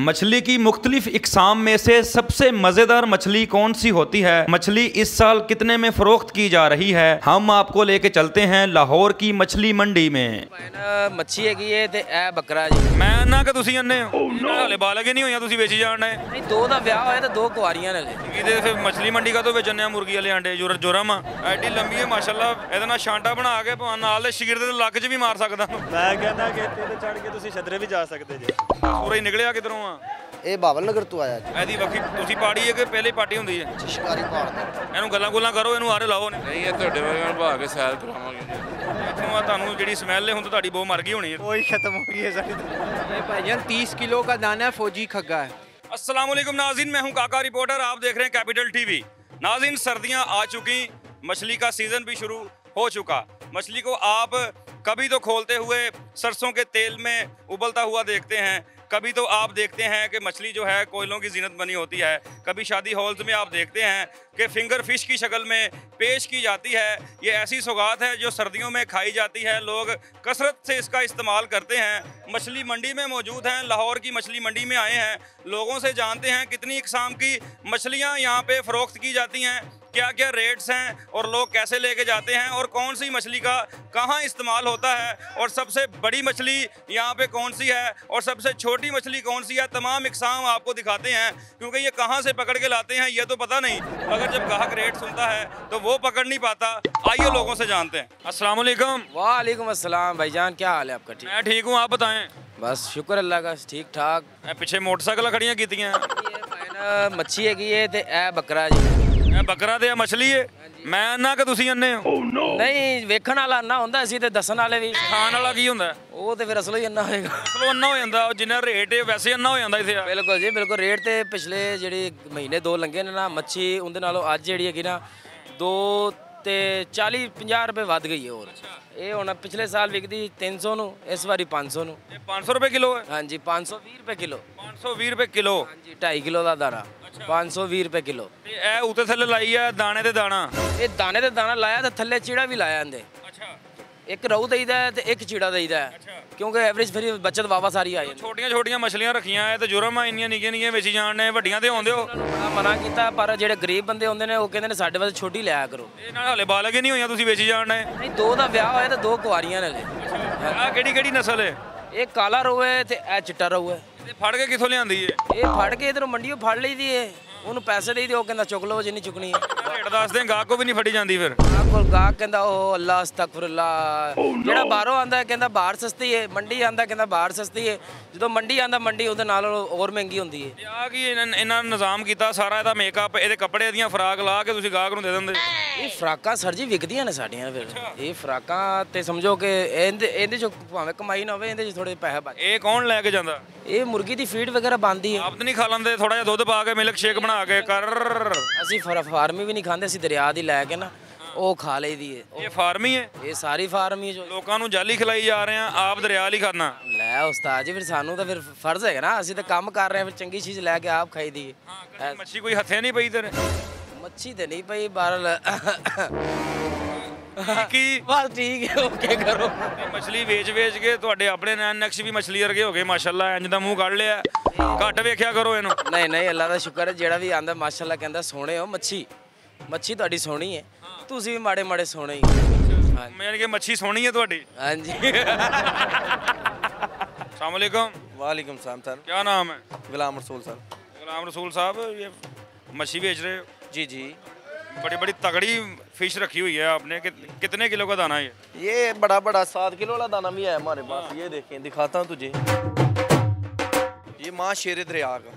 मछली की मुख्तलिफ इकसाम में से सबसे मज़ेदार मछली कौन सी होती है मछली इस साल कितने में फ़रोख्त की जा रही है हम आपको लेके चलते हैं लाहौर की मछली मंडी में ਨਾ ਮੱਛੀ ਹੈਗੀ ਏ ਤੇ ਇਹ ਬੱਕਰਾ ਜੀ ਮੈਂ ਨਾ ਕਿ ਤੁਸੀਂ ਅੰਨੇ ਹੋ ਹਾਲੇ ਬਾਲਗ ਹੀ ਨਹੀਂ ਹੋਈਆਂ ਤੁਸੀਂ ਵੇਚੀ ਜਾਣਾ ਹੈ ਨਹੀਂ ਦੋ ਦਾ ਵਿਆਹ ਹੋਇਆ ਤੇ ਦੋ ਕੁਆਰੀਆਂ ਨੇ ਜੀ ਇਹਦੇ ਫਿਰ ਮਛਲੀ ਮੰਡੀ ਕਾ ਤੋਂ ਵੇਚਣੇ ਆ ਮੁਰਗੀ ਵਾਲੇ ਆਂਡੇ ਜੋਰ ਜੋਰਮ ਆ ਐਡੀ ਲੰਬੀ ਹੈ ਮਾਸ਼ਾਅੱਲਾ ਇਹਦੇ ਨਾਲ ਛਾਂਟਾ ਬਣਾ ਕੇ ਭਾਵੇਂ ਨਾਲ ਦੇ ਸ਼ਗਿਰਦ ਦੇ ਲੱਕ 'ਚ ਵੀ ਮਾਰ ਸਕਦਾ ਮੈਂ ਕਹਿੰਦਾ ਕਿ ਇੱਥੇ ਤੇ ਚੜ ਕੇ ਤੁਸੀਂ ਛਤਰੇ ਵੀ ਜਾ ਸਕਦੇ ਜੇ ਸੂਰਜ ਨਿਕਲਿਆ ਕਿਧਰੋਂ ਆ ਇਹ ਬਾਵਲ ਨਗਰ ਤੋਂ ਆਇਆ ਜੀ ਇਹਦੀ ਵੱਖੀ ਤੁਸੀਂ ਪਾੜੀ ਹੈ ਕਿ ਪਹਿਲੇ ਪਾਟੀ ਹੁੰਦੀ ਹੈ ਸ਼ਿਕਾਰੀ ਪਹਾੜ ਤੇ ਇਹਨੂੰ ਗੱਲਾਂ ਗੁੱਲਾਂ ਕਰੋ ਇਹਨੂੰ ਆਰੇ ਲਾਓ ਨੇ ਨਹੀਂ ਇਹ ਤੁਹਾਡੇ ਵਰਗੇ ਨੂੰ ਭਾ ਕੇ ਸੈਰ ਕਰਾਵਾਂਗੇ ਜੀ ਇੱਥੋਂ ਆ ਤੁਹਾਨੂੰ ਜਿਹੜੀ ਸਮੈਲ ਹੈ ਹੁਣ ਤਾਂ ਤੁਹਾਡੀ ਬਹੁਤ ਮਰ ਗਈ ਹੋਣੀ ਹੈ ਕੋਈ ਖਤਮ ਹੋ ਗਈ ਹੈ ਸਾਡੀ ये भाईजान तीस किलो का दाना है फौजी खग्गा है अस्सलाम वालेकुम नाजिन मैं हूं काका रिपोर्टर आप देख रहे हैं कैपिटल टीवी नाजिन सर्दियां आ चुकी मछली का सीज़न भी शुरू हो चुका मछली को आप कभी तो खोलते हुए सरसों के तेल में उबलता हुआ देखते हैं कभी तो आप देखते हैं कि मछली जो है कोयलों की जीनत बनी होती है। कभी शादी हॉल्स में आप देखते हैं कि फिंगर फ़िश की शक्ल में पेश की जाती है। ये ऐसी सौगात है जो सर्दियों में खाई जाती है। लोग कसरत से इसका इस्तेमाल करते हैं। मछली मंडी में मौजूद हैं। लाहौर की मछली मंडी में आए हैं। लोगों से जानते हैं कितनी इकसाम की मछलियाँ यहाँ पर फ़रोख्त की जाती हैं। क्या क्या रेट्स हैं और लोग कैसे लेके जाते हैं और कौन सी मछली का कहाँ इस्तेमाल होता है? और सबसे बड़ी मछली यहाँ पे कौन सी है? और सबसे छोटी मछली कौन सी है? तमाम इकसाम आपको दिखाते हैं क्योंकि ये कहाँ से पकड़ के लाते हैं ये तो पता नहीं। मगर जब ग्राहक रेट सुनता है तो वो पकड़ नहीं पाता। आइए लोगों से जानते हैं। असलम वालेकुम। असलम भाई जान क्या हाल है आपका? ठीक? मैं ठीक हूँ आप बताएँ? बस शुक्र अल्लाह का ठीक ठाक पीछे मोटरसाइकिल खड़ियाँ की मच्छी है ये बकरा जी। ਇਹ ਬੱਕਰਾ ਤੇ ਆ ਮਛਲੀ ਏ। ਮੈਂ ਨਾ ਕਿ ਤੁਸੀਂ ਅੰਨੇ ਹੋ? ਨਹੀਂ ਵੇਖਣ ਵਾਲਾ ਅੰਨਾ ਹੁੰਦਾ ਸੀ ਤੇ ਦੱਸਣ ਵਾਲੇ ਵੀ। ਖਾਣ ਵਾਲਾ ਕੀ ਹੁੰਦਾ? ਉਹ ਤੇ ਫਿਰ ਅਸਲ ਹੀ ਅੰਨਾ ਹੋਏਗਾ। ਚਲੋ ਅੰਨਾ ਹੋ ਜਾਂਦਾ ਉਹ ਜਿੰਨਾ ਰੇਟ ਹੈ ਵੈਸੇ ਅੰਨਾ ਹੋ ਜਾਂਦਾ ਇੱਥੇ ਆ। ਬਿਲਕੁਲ ਜੀ ਬਿਲਕੁਲ। ਰੇਟ ਤੇ ਪਿਛਲੇ ਜਿਹੜੇ ਮਹੀਨੇ ਦੋ ਲੰਘੇ ਨੇ ਨਾ ਮੱਛੀ ਉਹਦੇ ਨਾਲੋਂ ਅੱਜ ਜਿਹੜੀ ਹੈਗੀ ਨਾ ਦੋ ਤੇ 40 50 ਰੁਪਏ ਵੱਧ ਗਈ ਹੈ ਹੋਰ। ਇਹ ਹੁਣ ਪਿਛਲੇ ਸਾਲ ਵਿਕਦੀ 300 ਨੂੰ ਇਸ ਵਾਰੀ 500 ਨੂੰ। ਇਹ 500 ਰੁਪਏ ਕਿਲੋ ਹੈ? ਹਾਂਜੀ 520 ਰੁਪਏ ਕਿਲੋ। 520 ਰੁਪਏ ਕਿਲੋ। ਹਾਂਜੀ 2.5 ਕਿਲੋ ਦਾ ਦਾਣਾ 520 ਰੁਪਏ ਕਿਲੋ। ਤੇ ਇਹ ਉੱਤੇ ਥੱਲੇ ਲਾਈ ਆ ਦਾਣੇ ਤੇ ਦਾਣਾ? ਇਹ ਦਾਣੇ ਤੇ ਦਾਣਾ ਲਾਇਆ ਤੇ ਥੱਲੇ ਚੀੜਾ ਵੀ ਲਾਇਆ ਇਹਦੇ। ਅੱਛਾ। ਇੱਕ ਰਊ ਦੇਈਦਾ ਤੇ ਇੱਕ ਚੀੜਾ ਦੇਈਦਾ ਕਿਉਂਕਿ ਐਵਰੇਜ ਫਿਰ ਬਚਤ ਵਾਵਾ ਸਾਰੀ ਆ ਜਾਂਦੀ ਛੋਟੀਆਂ ਛੋਟੀਆਂ ਮਛਲੀਆਂ ਰੱਖੀਆਂ ਐ ਤੇ ਜੁਰਮ ਆ ਇੰਨੀਆਂ ਨਿੱਕੀਆਂ ਨਿੱਕੀਆਂ ਵੇਚੀ ਜਾਣ ਨੇ ਵੱਡੀਆਂ ਤੇ ਆਉਂਦੇ ਹੋ। ਮਨਾ ਕੀਤਾ ਪਰ ਜਿਹੜੇ ਗਰੀਬ ਬੰਦੇ ਹੁੰਦੇ ਨੇ ਉਹ ਕਹਿੰਦੇ ਨੇ ਸਾਡੇ ਵਾਸਤੇ ਛੋਟੀ ਲਿਆ ਕਰੋ। ਇਹ ਨਾਲ ਹਲੇ ਬਾਲਗ ਹੀ ਨਹੀਂ ਹੋਈਆਂ ਤੁਸੀਂ ਵੇਚੀ ਜਾਣ ਨੇ। ਨਹੀਂ ਦੋ ਦਾ ਵਿਆਹ ਹੋਇਆ ਤੇ ਦੋ ਕੁਆਰੀਆਂ ਨੇ ਹਲੇ। ਆ ਕਿਹੜੀ ਕਿਹੜੀ ਨਸਲ ਹੈ ਇਹ ਕਾਲਾ ਰਊ ਹੈ ਤੇ ਇਹ ਚਿੱਟਾ ਰਊ ਹੈ। ਤੇ ਫੜ ਕੇ ਕਿੱਥੋਂ ਲਿਆਂਦੀ ਏ? ਇਹ ਫੜ ਕੇ ਇਧਰੋਂ ਮੰਡੀੋਂ ਫੜ ਲਈਦੀ ਏ। ਉਹਨੂੰ ਪੈਸੇ ਦੇਈਦੇ ਉਹ ਕਹਿੰਦਾ ਚੁੱਕ ਲਓ ਜਿੰਨੀ ਚੁੱਕਣੀ ਹੈ ਰੇਟ ਦੱਸ ਦੇ ਗਾਹਕ ਕੋ ਵੀ ਨਹੀਂ ਫੜੀ ਜਾਂਦੀ ਫਿਰ। ਕੋਲ ਗਾਹਕ ਕਹਿੰਦਾ ਉਹ ਅੱਲਾ ਅਸਤਗਫੁਰullah ਜਿਹੜਾ ਬਾਹਰੋਂ ਆਂਦਾ ਕਹਿੰਦਾ ਬਾਹਰ ਸਸਤੀ ਏ। ਮੰਡੀ ਆਂਦਾ ਕਹਿੰਦਾ ਬਾਹਰ ਸਸਤੀ ਏ। ਜਦੋਂ ਮੰਡੀ ਆਂਦਾ ਮੰਡੀ ਉਹਦੇ ਨਾਲ ਹੋਰ ਮਹਿੰਗੀ ਹੁੰਦੀ ਏ। ਆ ਕੀ ਇਹਨਾਂ ਇਹਨਾਂ ਨੇ ਨਿਜ਼ਾਮ ਕੀਤਾ? ਸਾਰਾ ਇਹਦਾ ਮੇਕਅਪ ਇਹਦੇ ਕੱਪੜੇ ਦੀਆਂ ਫਰਾਕ ਲਾ ਕੇ ਤੁਸੀਂ ਗਾਹਕ ਨੂੰ ਦੇ ਦਿੰਦੇ। ਇਹ ਫਰਾਕਾਂ ਸਰ ਜੀ ਵਿਕਦੀਆਂ ਨੇ ਸਾਡੀਆਂ ਫਿਰ। ਇਹ ਫਰਾਕਾਂ ਤੇ ਸਮਝੋ ਕਿ ਇਹਦੇ ਇਹਦੇ ਚ ਭਾਵੇਂ ਕਮਾਈ ਨਾ ਹੋਵੇ ਇਹਦੇ ਚ ਥੋੜੇ ਪੈਸੇ ਬਚ ਇਹ ਕੌਣ ਲੈ ਕੇ ਜਾਂਦਾ? ਇਹ ਮੁਰਗੀ ਦੀ ਫੀਡ ਵਗੈਰਾ ਬੰਦੀ ਹੈ। ਆਪ ਤਾਂ ਨਹੀਂ ਖਾ ਲੈਂਦੇ ਥੋੜਾ ਜਿਹਾ ਦੁੱਧ ਪਾ ਕੇ ਮਿਲਕ ਸ਼ੇਕ ਬਣਾ ਕੇ ਕਰ। ਅਸੀਂ ਫਰ- ਫਾਰਮੀ ਵੀ ਨਹੀਂ ਖਾਂਦੇ ਅਸੀਂ ਦਰਿਆ ਦੀ ਲੈ ਕੇ ਨਾ ਉਹ ਖਾ ਲਈਦੀ ਏ ਇਹ ਫਾਰਮੀ ਹੈ ਇਹ ਸਾਰੀ ਫਾਰਮੀ ਜੋ। ਲੋਕਾਂ ਨੂੰ ਜਾਲੀ ਖਿਲਾਈ ਜਾ ਰਹੇ ਆ ਆਪ ਦਰਿਆ ਲਈ ਖਾਣਾ ਲੈ ਉਸਤਾਦ ਜੀ ਫਿਰ ਸਾਨੂੰ ਤਾਂ ਫਿਰ ਫਰਜ਼ ਹੈਗਾ ਨਾ ਅਸੀਂ ਤਾਂ ਕੰਮ ਕਰ ਰਹੇ ਹਾਂ ਫਿਰ ਚੰਗੀ ਚੀਜ਼ ਲੈ ਕੇ ਆਪ ਖਾਈ ਦੀ ਮੱਛੀ ਕੋਈ ਹੱਥੇ ਨਹੀਂ ਪਈ ਤੇਰੇ? ਮੱਛੀ ਤੇ ਨਹੀਂ ਪਈ ਬਾਹਰ ਕੀ ਬਸ ਠੀਕ ਹੈ ਓਕੇ ਕਰੋ। ਮਛਲੀ ਵੇਚ-ਵੇਚ ਕੇ ਤੁਹਾਡੇ ਆਪਣੇ ਨੈਣ ਨਕਸ਼ ਵੀ ਮਛਲੀ ਵਰਗੇ ਹੋ ਗਏ ਮਾਸ਼ਾਅੱਲਾ ਇੰਜ ਦਾ ਮੂੰਹ ਕੱਢ ਲਿਆ। ਘੱਟ ਵੇਖਿਆ ਕਰੋ ਇਹਨੂੰ। ਨਹੀਂ ਨਹੀਂ ਅੱਲਾ ਦਾ ਸ਼ੁਕਰ ਹੈ ਜਿਹੜਾ ਵੀ ਆਂਦਾ ਮਾਸ਼ਾਅੱਲਾ ਕਹਿੰਦਾ ਸੋਹਣੇ ਹੋ ਮੱਛੀ। ਮੱਛੀ ਤੁਹਾਡੀ ਸੋਹਣੀ ਹੈ। ਤੁਸੀਂ ਵੀ ਮਾੜੇ ਮਾੜੇ ਸੋਹਣੇ ਹੀ ਮੈਨੂੰ ਕਿ ਮੱਛੀ ਸੋਹਣੀ ਹੈ ਤੁਹਾਡੀ? ਹਾਂਜੀ। ਸਲਾਮ ਅਲੈਕਮ। ਵਾਲੇਕਮ ਸਲਾਮ ਸਰ। ਕੀ ਨਾਮ ਹੈ? ਗੁਲਾਮ ਰਸੂਲ ਸਰ। ਗੁਲਾਮ ਰਸੂਲ ਸਾਹਿਬ ਇਹ ਮੱਛੀ ਵੇਚ ਰਹੇ ਹੋ? ਜੀ ਜੀ। बड़ी बड़ी तगड़ी फ़िश रखी हुई है आपने। कि, कितने किलो का दाना है ये? ये बड़ा बड़ा सात किलो वाला दाना भी है हमारे पास। ये देखें दिखाता हूँ तुझे। ये माँ शेर दरिया का।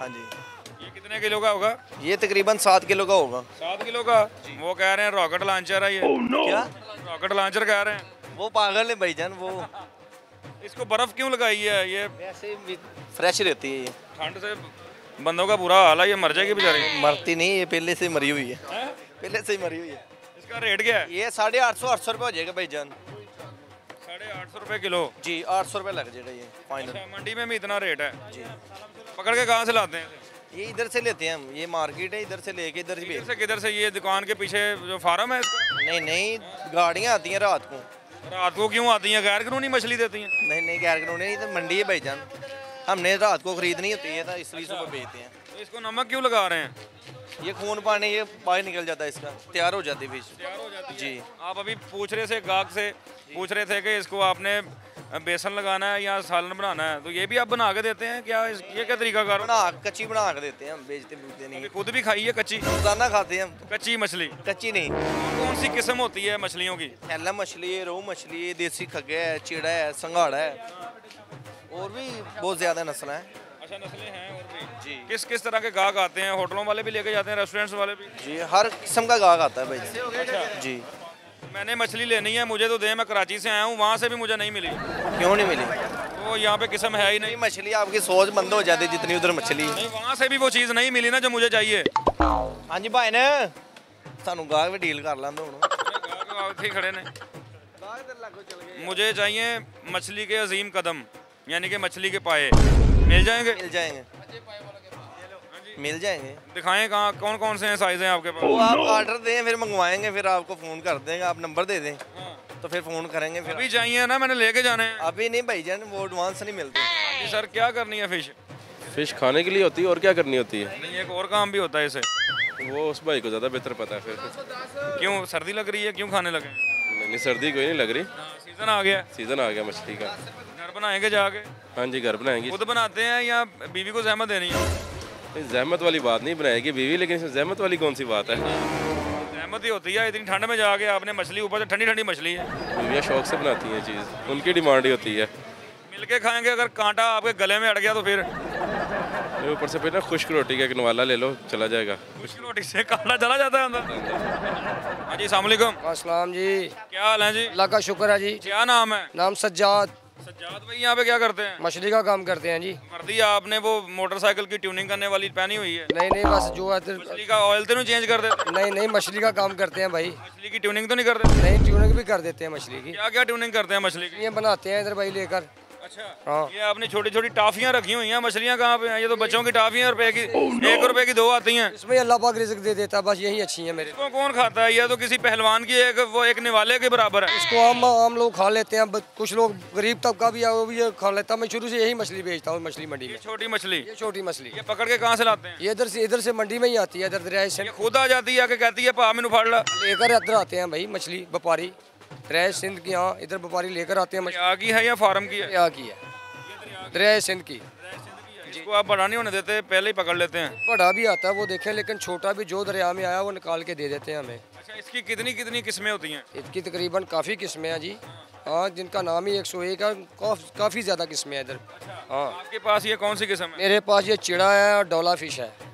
हाँ जी। ये कितने किलो का होगा? ये तकरीबन सात किलो का होगा। सात किलो का? वो कह रहे हैं रॉकेट लॉन्चर है ये। Oh, no. क्या? रॉकेट लॉन्चर कह रहे हैं। वो पागल है भाईजान वो। इसको बर्फ़ क्यों लगाई है? ये वैसे फ्रेश रहती है ये। ठंड से बंदों का बुरा हाल है ये मर जाएगी बेचारी। मरती नहीं ये पहले से मरी हुई है। पहले से ही मरी हुई है। इसका रेट क्या है? ये साढ़े आठ सौ आठ सौ रुपये हो जाएगा भाईजान साढ़े आठ सौ रुपये किलो? जी आठ सौ रुपये लग जाएगा ये फाइनल अच्छा मंडी में भी इतना रेट है? जी। पकड़ के कहाँ से लाते हैं? ये इधर से लेते हैं हम ये मार्केट है इधर से लेके इधर से किधर से किधर से? ये दुकान के पीछे जो फार्म है नहीं नहीं गाड़ियाँ आती हैं रात को। रात को क्यों आती हैं? गैर कानूनी मछली देती हैं। नहीं नहीं गैर कानूनी नहीं तो मंडी है भाईजान हमने रात को खरीदनी होती है ना इसलिए सुबह बेचते हैं। तो इसको नमक क्यों लगा रहे हैं? ये खून पानी ये बाहर निकल जाता है इसका। तैयार हो जाती है फ़िश। तैयार हो जाती जी। आप अभी पूछ रहे थे गाहक से पूछ रहे थे कि इसको आपने बेसन लगाना है या सालन बनाना है तो ये भी आप बना के देते हैं क्या इस, ये क्या तरीका कार बना कच्ची बना के देते हैं हम बेचते बेचते नहीं। खुद भी खाई है कच्ची? रोज़ाना खाते हैं हम। कच्ची मछली? कच्ची नहीं। कौन सी किस्म होती है मछलियों की? थैला मछली है रोहू मछली है देसी खगे है चिड़ा है संघाड़ा है। और भी बहुत ज़्यादा नस्लें हैं। अच्छा नस्लें हैं और भी। जी। किस किस तरह के गाहक आते हैं? होटलों वाले भी लेके जाते हैं रेस्टोरेंट्स वाले भी? जी हर किस्म का गाहक आता है भाई अच्छा। जी। मैंने मछली लेनी है मुझे तो दे मैं कराची से आया हूँ वहाँ से भी मुझे नहीं मिली। क्यों नहीं मिली? तो यहाँ पे किस्म है ही नहीं। मछली आपकी सोच बंद हो जाती जितनी उधर मछली। वहाँ से भी वो चीज़ नहीं मिली ना जो मुझे चाहिए। हाँ जी भाई ने सानू गाहक भी डील कर लेंगे तो खड़े ने। मुझे चाहिए मछली के अजीम कदम। यानी कि मछली के पाए। मिल जाएँगे? मिल जाएँगे। मिल जाएँगे। दिखाएँ कहाँ कौन कौन से हैं साइज़ हैं आपके पास? वो आप ऑर्डर दें फिर मंगवाएँगे फिर आपको फ़ोन कर देंगे आप नंबर दे दें। तो फिर फ़ोन करेंगे फिर अभी चाहिए ना मैंने लेके जाने हैं। अभी नहीं भाई जान वो एडवांस नहीं मिलते। सर क्या करनी है फ़िश फ़िश खाने के लिए होती है और क्या करनी होती है? नहीं एक और काम भी होता है इसे। वो उस भाई को ज़्यादा बेहतर पता है फिर। क्यों सर्दी लग रही है क्यों खाने लगे नहीं सर्दी कोई नहीं लग रही। सीज़न आ गया। सीज़न आ गया मछली का। बनाएँगे जाके? हाँ जी घर बनाएँगे। खुद बनाते हैं या बीवी को जहमत देनी है? जहमत वाली बात नहीं बनाएगी बीवी लेकिन इसमें जहमत वाली कौन सी बात है? जहमत ही होती है इतनी ठंड में जाके आपने मछली ऊपर से ठंडी ठंडी मछली है। बीवियाँ शौक से बनाती हैं चीज़ उनकी डिमांड ही होती है। मिलके खाएँगे अगर कांटा आपके गले में अड़ गया तो फिर? ऊपर से फिर ना खुश्क रोटी का एक नवाला ले लो चला जाएगा। उसकी रोटी से कांटा चला जाता है अंदर? हाँ जी अस्सलाम जी। क्या हाल है जी? अल्लाह का शुक्र है जी। क्या नाम है? नाम सज्जाद। सज्जाद भाई यहाँ पे क्या करते हैं? मछली का काम करते हैं जी। वर्दी आपने वो मोटरसाइकिल की ट्यूनिंग करने वाली पहनी हुई है? नहीं नहीं बस जो है मछली का ऑयल तो नहीं चेंज कर देते नहीं नहीं मछली का काम करते हैं भाई। मछली की ट्यूनिंग तो नहीं करते? नहीं ट्यूनिंग भी कर देते हैं मछली की। क्या क्या ट्यूनिंग करते हैं मछली की? ये बनाते हैं इधर भाई लेकर। अच्छा। हाँ। ये आपने छोटी छोटी टाफियाँ रखी हुई हैं मछलियाँ कहाँ पे हैं? ये तो बच्चों की टाफियाँ रुपए की एक रुपए की दो आती हैं। इसमें अल्लाह पाक रिज्क दे देता बस यही अच्छी है मेरे। इसको कौन खाता है? ये तो किसी पहलवान की एक वो एक निवाले के बराबर है। इसको आम आम लोग खा लेते हैं कुछ लोग गरीब तबका भी है वो भी खा लेता। है मैं शुरू से यही मछली बेचता हूँ मछली मंडी में। छोटी मछली। ये छोटी मछली। ये पकड़ के कहाँ से लाते हैं? ये इधर से इधर से मंडी में ही आती है इधर दरिया से खुद आ जाती है कहती है पा मैनू फाड़ ला। लेकर इधर आते हैं भाई मछली व्यापारी। दरिया सिंध की यहाँ इधर व्यापारी लेकर आते हैं क्या की है या फार्म की है? यहाँ की है। दरिया सिंध की। इसको आप बड़ा नहीं होने देते पहले ही पकड़ लेते हैं। बड़ा भी आता है वो देखें लेकिन छोटा भी जो दरिया में आया वो निकाल के दे देते हैं हमें। अच्छा इसकी कितनी कितनी किस्में होती हैं? इसकी तकरीबन काफ़ी किस्में हैं जी। हाँ जिनका नाम ही एक सौ एक है काफ़ी ज़्यादा किस्में हैं इधर। हाँ। आपके पास ये कौन सी किस्म है? मेरे पास ये चिड़ा है और डोला फ़िश है। अच्छा,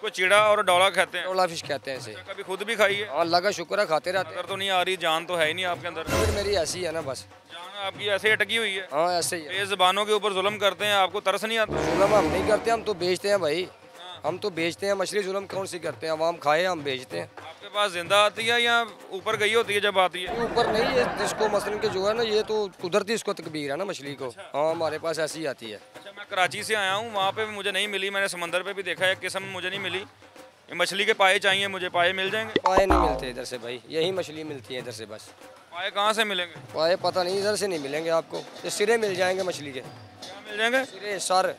इसको चिड़ा और डोला कहते हैं। डोला फ़िश कहते हैं इसे कभी खुद भी खाई है? हाँ अल्लाह का शुक्र है खाते रहते अगर तो नहीं आ रही जान तो है ही नहीं आपके अंदर। हैं फिर मेरी ऐसी है ना बस। जान आपकी ऐसे अटकी हुई है। हाँ ऐसे ही है। बेजबानों के ऊपर जुल्म करते हैं आपको तरस नहीं आता? जुलम हम नहीं करते हम तो बेचते हैं भाई। हम तो बेचते हैं मछली जुलम कौन सी करते हैं? आवाम खाए हम बेचते हैं। आपके पास ज़िंदा आती है या ऊपर गई होती है जब आती है? ऊपर नहीं है जिसको मसलन के जो है ना ये तो कुदरती इसको तकबीर है ना मछली को। हाँ हमारे पास ऐसी आती है। अच्छा कराची से आया हूँ वहाँ पे भी मुझे नहीं मिली मैंने समंदर पे भी देखा है किस्म मुझे नहीं मिली। ये मछली के पाए चाहिए मुझे पाए मिल जाएँगे? पाए नहीं मिलते इधर से भाई यही मछली मिलती है इधर से बस। पाए कहाँ से मिलेंगे? पाए पता नहीं इधर से नहीं मिलेंगे आपको। ये सिरे मिल जाएँगे मछली के। क्या मिल जाएँगे? सिरे सर।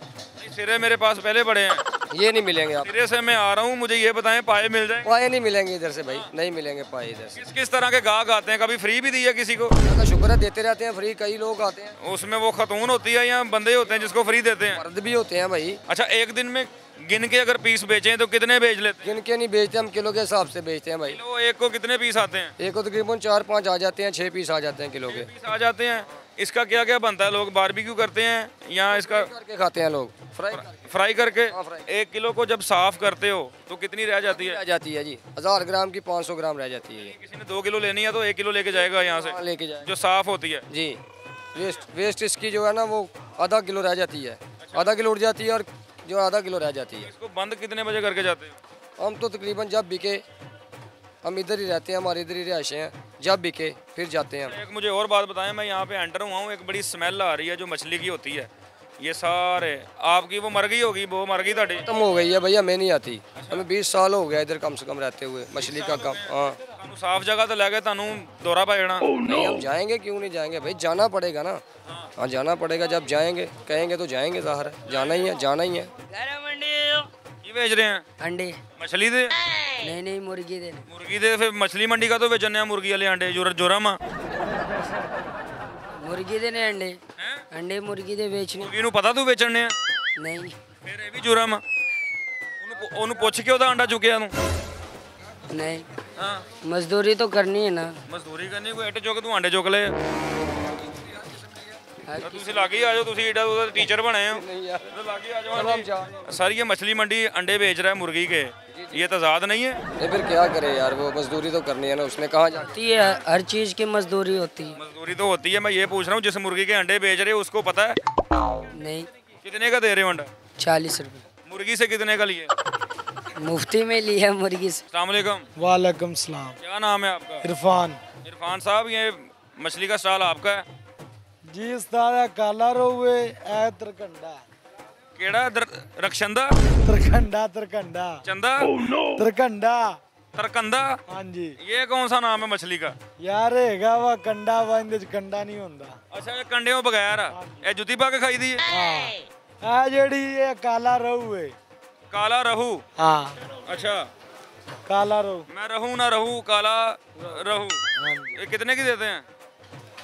सिरे मेरे पास पहले बड़े हैं। ये नहीं मिलेंगे आप। से मैं आ रहा हूँ मुझे ये बताएँ पाए मिल जाए? पाए नहीं मिलेंगे इधर से भाई नहीं मिलेंगे पाए इधर से। किस किस तरह के गाहक आते हैं? कभी फ्री भी दी है किसी को? का शुक्र है देते रहते हैं फ्री कई लोग आते हैं। उसमें वो खतून होती है या बंदे होते हैं जिसको फ्री देते हैं? मर्द भी होते हैं भाई। अच्छा एक दिन में गिन के अगर पीस बेचें तो कितने बेच लेते हैं? जिनके नहीं बेचते हम किलो के हिसाब से बेचते हैं भाई। किलो एक को कितने पीस आते हैं? एक को तकरीबन चार पाँच आ जाते हैं छः पीस आ जाते हैं किलो के। पीस आ जाते हैं। इसका क्या क्या बनता है? लोग बारबेक्यू करते हैं या इसका करके खाते हैं लोग। फ्राई करके। फ्राई करके? हाँ, एक किलो को जब साफ़ करते हो तो कितनी रह जाती है? रह जाती है जी। हज़ार ग्राम की पाँच सौ ग्राम रह जाती है किसी ने दो किलो लेनी है तो एक किलो लेके जाएगा यहाँ हाँ, से लेके जाए जो साफ़ होती है। जी। वेस्ट वेस्ट इसकी जो है ना वो आधा किलो रह जाती है। आधा किलो उड़ जाती है और जो आधा किलो रह जाती है। इसको बंद कितने बजे करके जाते हो? हम तो तकरीबन जब बिके हम इधर ही रहते हैं हमारे इधर ही रिहायशें हैं। जब बिके फिर जाते हैं एक मुझे और बात बताएँ मैं यहाँ पे एंटर हुआ हूँ एक बड़ी स्मेल आ रही है जो मछली की होती है। ये सारे आपकी वो मर गई होगी वो मर गई थी खत्म हो गई है भैया मैं नहीं आती। अच्छा। हमें 20 साल हो गया इधर कम से कम रहते हुए मछली का कम हाँ। साफ़ जगह तो लगे थानू दौरा पा जाना oh, नहीं हम जाएँगे क्यों नहीं जाएँगे? भाई जाना पड़ेगा ना। हाँ जाना पड़ेगा जब जाएँगे कहेंगे तो जाएँगे ज़ाहिर जाना ही है जाना ही है। ਕੀ ਵੇਚ ਰਹੇ ਆ? ਅੰਡੇ ਮਛਲੀ ਦੇ? ਨਹੀਂ ਨਹੀਂ ਮੁਰਗੀ ਦੇ ਮੁਰਗੀ ਦੇ ਫਿਰ ਮਛਲੀ ਮੰਡੀ ਕਾ ਤੋਂ ਵੇਚਣੇ ਆ ਮੁਰਗੀ ਵਾਲੇ ਅੰਡੇ ਜੋਰ ਜੋਰਾਮਾ? ਮੁਰਗੀ ਦੇ ਨੇ ਅੰਡੇ ਅੰਡੇ ਮੁਰਗੀ ਦੇ ਵੇਚਣੇ ਮੁਰਗੀ ਨੂੰ ਪਤਾ ਤੂੰ ਵੇਚਣੇ ਆ ਨਹੀਂ। ਫਿਰ ਇਹ ਵੀ ਜੋਰਾਮਾ ਉਹਨੂੰ ਉਹਨੂੰ ਪੁੱਛ ਕੇ ਉਹਦਾ ਅੰਡਾ ਚੁੱਕਿਆ ਨੂੰ ਨਹੀਂ। ਹਾਂ। ਮਜ਼ਦੂਰੀ ਤਾਂ ਕਰਨੀ ਹੈ ਨਾ। ਮਜ਼ਦੂਰੀ ਕਰਨੀ ਕੋਈ ਇੱਟ ਚੁੱਕ ਤੂੰ ਅੰਡੇ ਚੁੱਕ ਲੈ ਤੁਸੀਂ ਲਾਗੇ ਆ ਜਾਓ ਤੁਸੀਂ ਏਡਾ ਉਹਦਾ ਟੀਚਰ ਬਣੇ ਹੋ तो लागे आ जाओ आंटी। सर ये मछली मंडी अंडे बेच रहा है मुर्गी के ये तजाद नहीं है नहीं फिर क्या करे यार वो मजदूरी तो करनी है ना उसने कहाँ जा होती है हर चीज़ की मजदूरी होती है मजदूरी तो होती है मैं ये पूछ रहा हूँ जिस मुर्गी के अंडे बेच रहे हो उसको पता है नहीं कितने का दे रहे हो अंडा चालीस रुपए मुर्गी से कितने का लिए मुफ्ती में लिया मुर्गी से अलैक्म वालेकुम सलाम क्या नाम है आपका इरफान इरफान साहब ये मछली का स्टॉल आपका है जी उस्ताद काला रोवे ए तरकंडा केड़ा दर- रक्षंदा तरकंडा तरकंडा चंदा तरकंडा तरकंदा हाँ जी ये कौन सा नाम है मछली का ਯਾਰ ਹੈਗਾ ਵਾ ਕੰਡਾ ਵਾ ਇਹਦੇ ਚ ਕੰਡਾ ਨਹੀਂ ਹੁੰਦਾ अच्छा ये कंडे बगैर ये जुती पा के खाई दी है ਹਾਂ ਆ ਜਿਹੜੀ ਇਹ ਕਾਲਾ ਰਹੂ ਹੈ काला रहू ਹਾਂ अच्छा ਕਾਲਾ ਰਹੂ मैं रहू ना रहू काला रहू ये कितने की देते हैं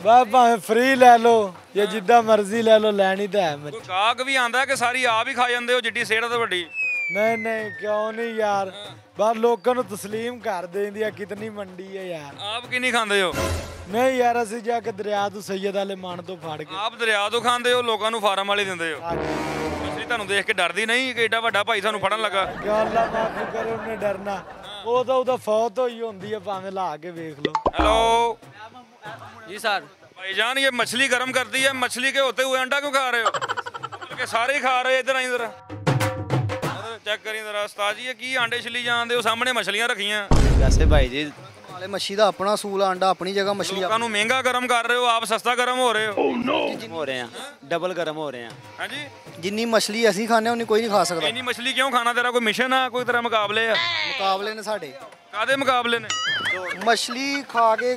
ਬਾ ਭਾਵੇਂ ਫ੍ਰੀ ਲੈ ਲਓ ਜਾਂ ਜਿੱਦਾਂ ਮਰਜ਼ੀ ਲੈ ਲਓ ਲੈਣੀ ਤਾਂ ਹੈ ਮੈਂ ਕੋਈ ਗਾਹਕ ਵੀ ਆਂਦਾ ਕਿ ਸਾਰੀ ਆਪ ਹੀ ਖਾ ਜਾਂਦੇ ਹੋ ਜਿੱਡੀ ਸੇੜ ਤੇ ਵੱਡੀ ਨਹੀਂ ਨਹੀਂ ਕਿਉਂ ਨਹੀਂ ਯਾਰ? ਬਾ ਲੋਕਾਂ ਨੂੰ ਤਸਲੀਮ ਕਰ ਦੇਂਦੀ ਆ ਕਿਤਨੀ ਮੰਡੀ ਹੈ ਯਾਰ। ਆਪ ਕੀ ਨਹੀਂ ਖਾਂਦੇ ਹੋ? ਨਹੀਂ ਯਾਰ ਅਸੀਂ ਜਾ ਕੇ ਦਰਿਆ ਤੋਂ ਸੈਯਦ ਵਾਲੇ ਮਾਨ ਤੋਂ ਫੜ ਕੇ। ਆਪ ਦਰਿਆ ਤੋਂ ਖਾਂਦੇ ਹੋ ਲੋਕਾਂ ਨੂੰ ਫਾਰਮ ਵਾਲੇ ਦਿੰਦੇ ਹੋ? ਮਛਲੀ ਤੁਹਾਨੂੰ ਦੇਖ ਕੇ ਡਰਦੀ ਨਹੀਂ ਕਿ ਏਡਾ ਵੱਡਾ ਭਾਈ ਸਾਨੂੰ ਫੜਨ ਲੱਗਾ। ਕਿ ਅੱਲਾ ਮਾਫ ਕਰੇ ਉਹਨੇ ਡਰਨਾ। ਉਹ ਤਾਂ ਉਹਦਾ ਫੌਤ ਹੋਈ ਹੁੰਦੀ ਹੈ ਭਾਵੇਂ ਲਾ ਕੇ ਵੇਖ ਲਓ। हेलो जी सर भाईजान ये मछली गर्म करती है मछली के होते हुए अंडा क्यों खा रहे हो कि सारे ही खा रहे हैं इधर आई जरा चेक करी जरा उस्ताद जी ये की आंडे छली ਜਾਂਦੇ ਹੋ ਸਾਹਮਣੇ ਮਛਲੀਆਂ ਰੱਖੀਆਂ ਵੈਸੇ ਭਾਈ ਜੀ ਵਾਲੇ ਮੱਛੀ ਦਾ ਆਪਣਾ ਸੂਲ ਆ, ਅੰਡਾ ਆਪਣੀ ਜਗ੍ਹਾ ਮੱਛਲੀ ਲੋਕਾਂ ਨੂੰ ਮਹਿੰਗਾ ਗਰਮ ਕਰ ਰਹੇ ਹੋ ਆਪ ਸਸਤਾ ਗਰਮ ਹੋ ਰਹੇ ਹੋ ਹੋ ਰਹੇ ਆ ਡਬਲ ਗਰਮ ਹੋ ਰਹੇ ਆ ਹਾਂਜੀ ਜਿੰਨੀ ਮੱਛਲੀ ਅਸੀਂ ਖਾਂਦੇ ਉਨੀ ਕੋਈ ਨਹੀਂ ਖਾ ਸਕਦਾ ਇੰਨੀ ਮਛਲੀ ਕਿਉਂ ਖਾਣਾ ਤੇਰਾ ਕੋਈ ਮਿਸ਼ਨ ਆ ਕੋਈ ਤੇਰਾ ਮੁਕਾਬਲੇ ਆ ਮੁਕਾਬਲੇ ਨੇ ਸਾਡੇ ਕਾਦੇ ਮੁਕਾਬਲੇ ਨੇ ਮੱਛਲੀ ਖਾ ਕੇ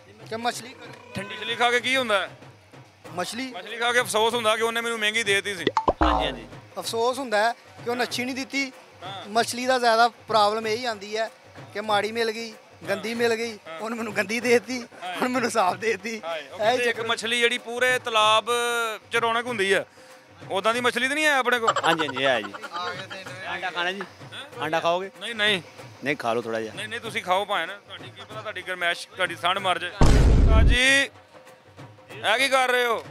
ਕਿ ਮਛਲੀ ਠੰਡੀ ਮਛਲੀ ਖਾ ਕੇ ਕੀ ਹੁੰਦਾ? ਮਛਲੀ? ਮਛਲੀ ਖਾ ਕੇ ਅਫਸੋਸ ਹੁੰਦਾ ਕਿ ਉਹਨੇ ਮੈਨੂੰ ਮਹਿੰਗੀ ਦੇ ਦਿੱਤੀ ਸੀ। ਹਾਂਜੀ ਹਾਂਜੀ। ਅਫਸੋਸ ਹੁੰਦਾ ਕਿ ਉਹਨੇ ਅੱਛੀ ਨਹੀਂ ਦਿੱਤੀ। ਮਛਲੀ ਦਾ ਜ਼ਿਆਦਾ ਪ੍ਰੋਬਲਮ ਇਹੀ ਆਂਦੀ ਹੈ ਕਿ ਮਾੜੀ ਮਿਲ ਗਈ ਗੰਦੀ ਮਿਲ ਗਈ ਹੁਣ ਮੈਨੂੰ ਗੰਦੀ ਦੇ ਦਿੱਤੀ ਹੁਣ ਮੈਨੂੰ ਸਾਫ਼ ਦੇ ਦਿੱਤੀ। ਇਹ ਇੱਕ ਮਛਲੀ ਜਿਹੜੀ ਪੂਰੇ ਤਲਾਬ ਚ ਰੌਣਕ ਹੁੰਦੀ ਹੈ ਉਦਾਂ ਦੀ ਮਛਲੀ ਤਾਂ ਨਹੀਂ ਹੈ ਆਪਣੇ ਕੋਲ? ਹਾਂਜੀ ਹਾਂਜੀ ਇਹ ਹੈ ਜੀ। ਆਂਡਾ ਖਾਣਾ ਜੀ? ਆਂਡਾ ਖਾਓਗੇ? ਨਹੀਂ ਨਹੀਂ। ਨਹੀਂ ਖਾ ਲਓ ਥੋੜਾ ਜਿਹਾ। ਨਹੀਂ ਨਹੀਂ ਤੁਸੀਂ ਖਾਓ ਭਾਵੇਂ ਨਾ ਤੁਹਾਡੀ ਕੀ ਪਤਾ ਤੁਹਾਡੀ ਗਰਮੈਸ਼ ਤੁਹਾਡੀ ਸੰਡ ਮਰ ਜਾਏ। ਕਾਜੀ ਇਹ ਕੀ ਕਰ ਰਹੇ ਹੋ?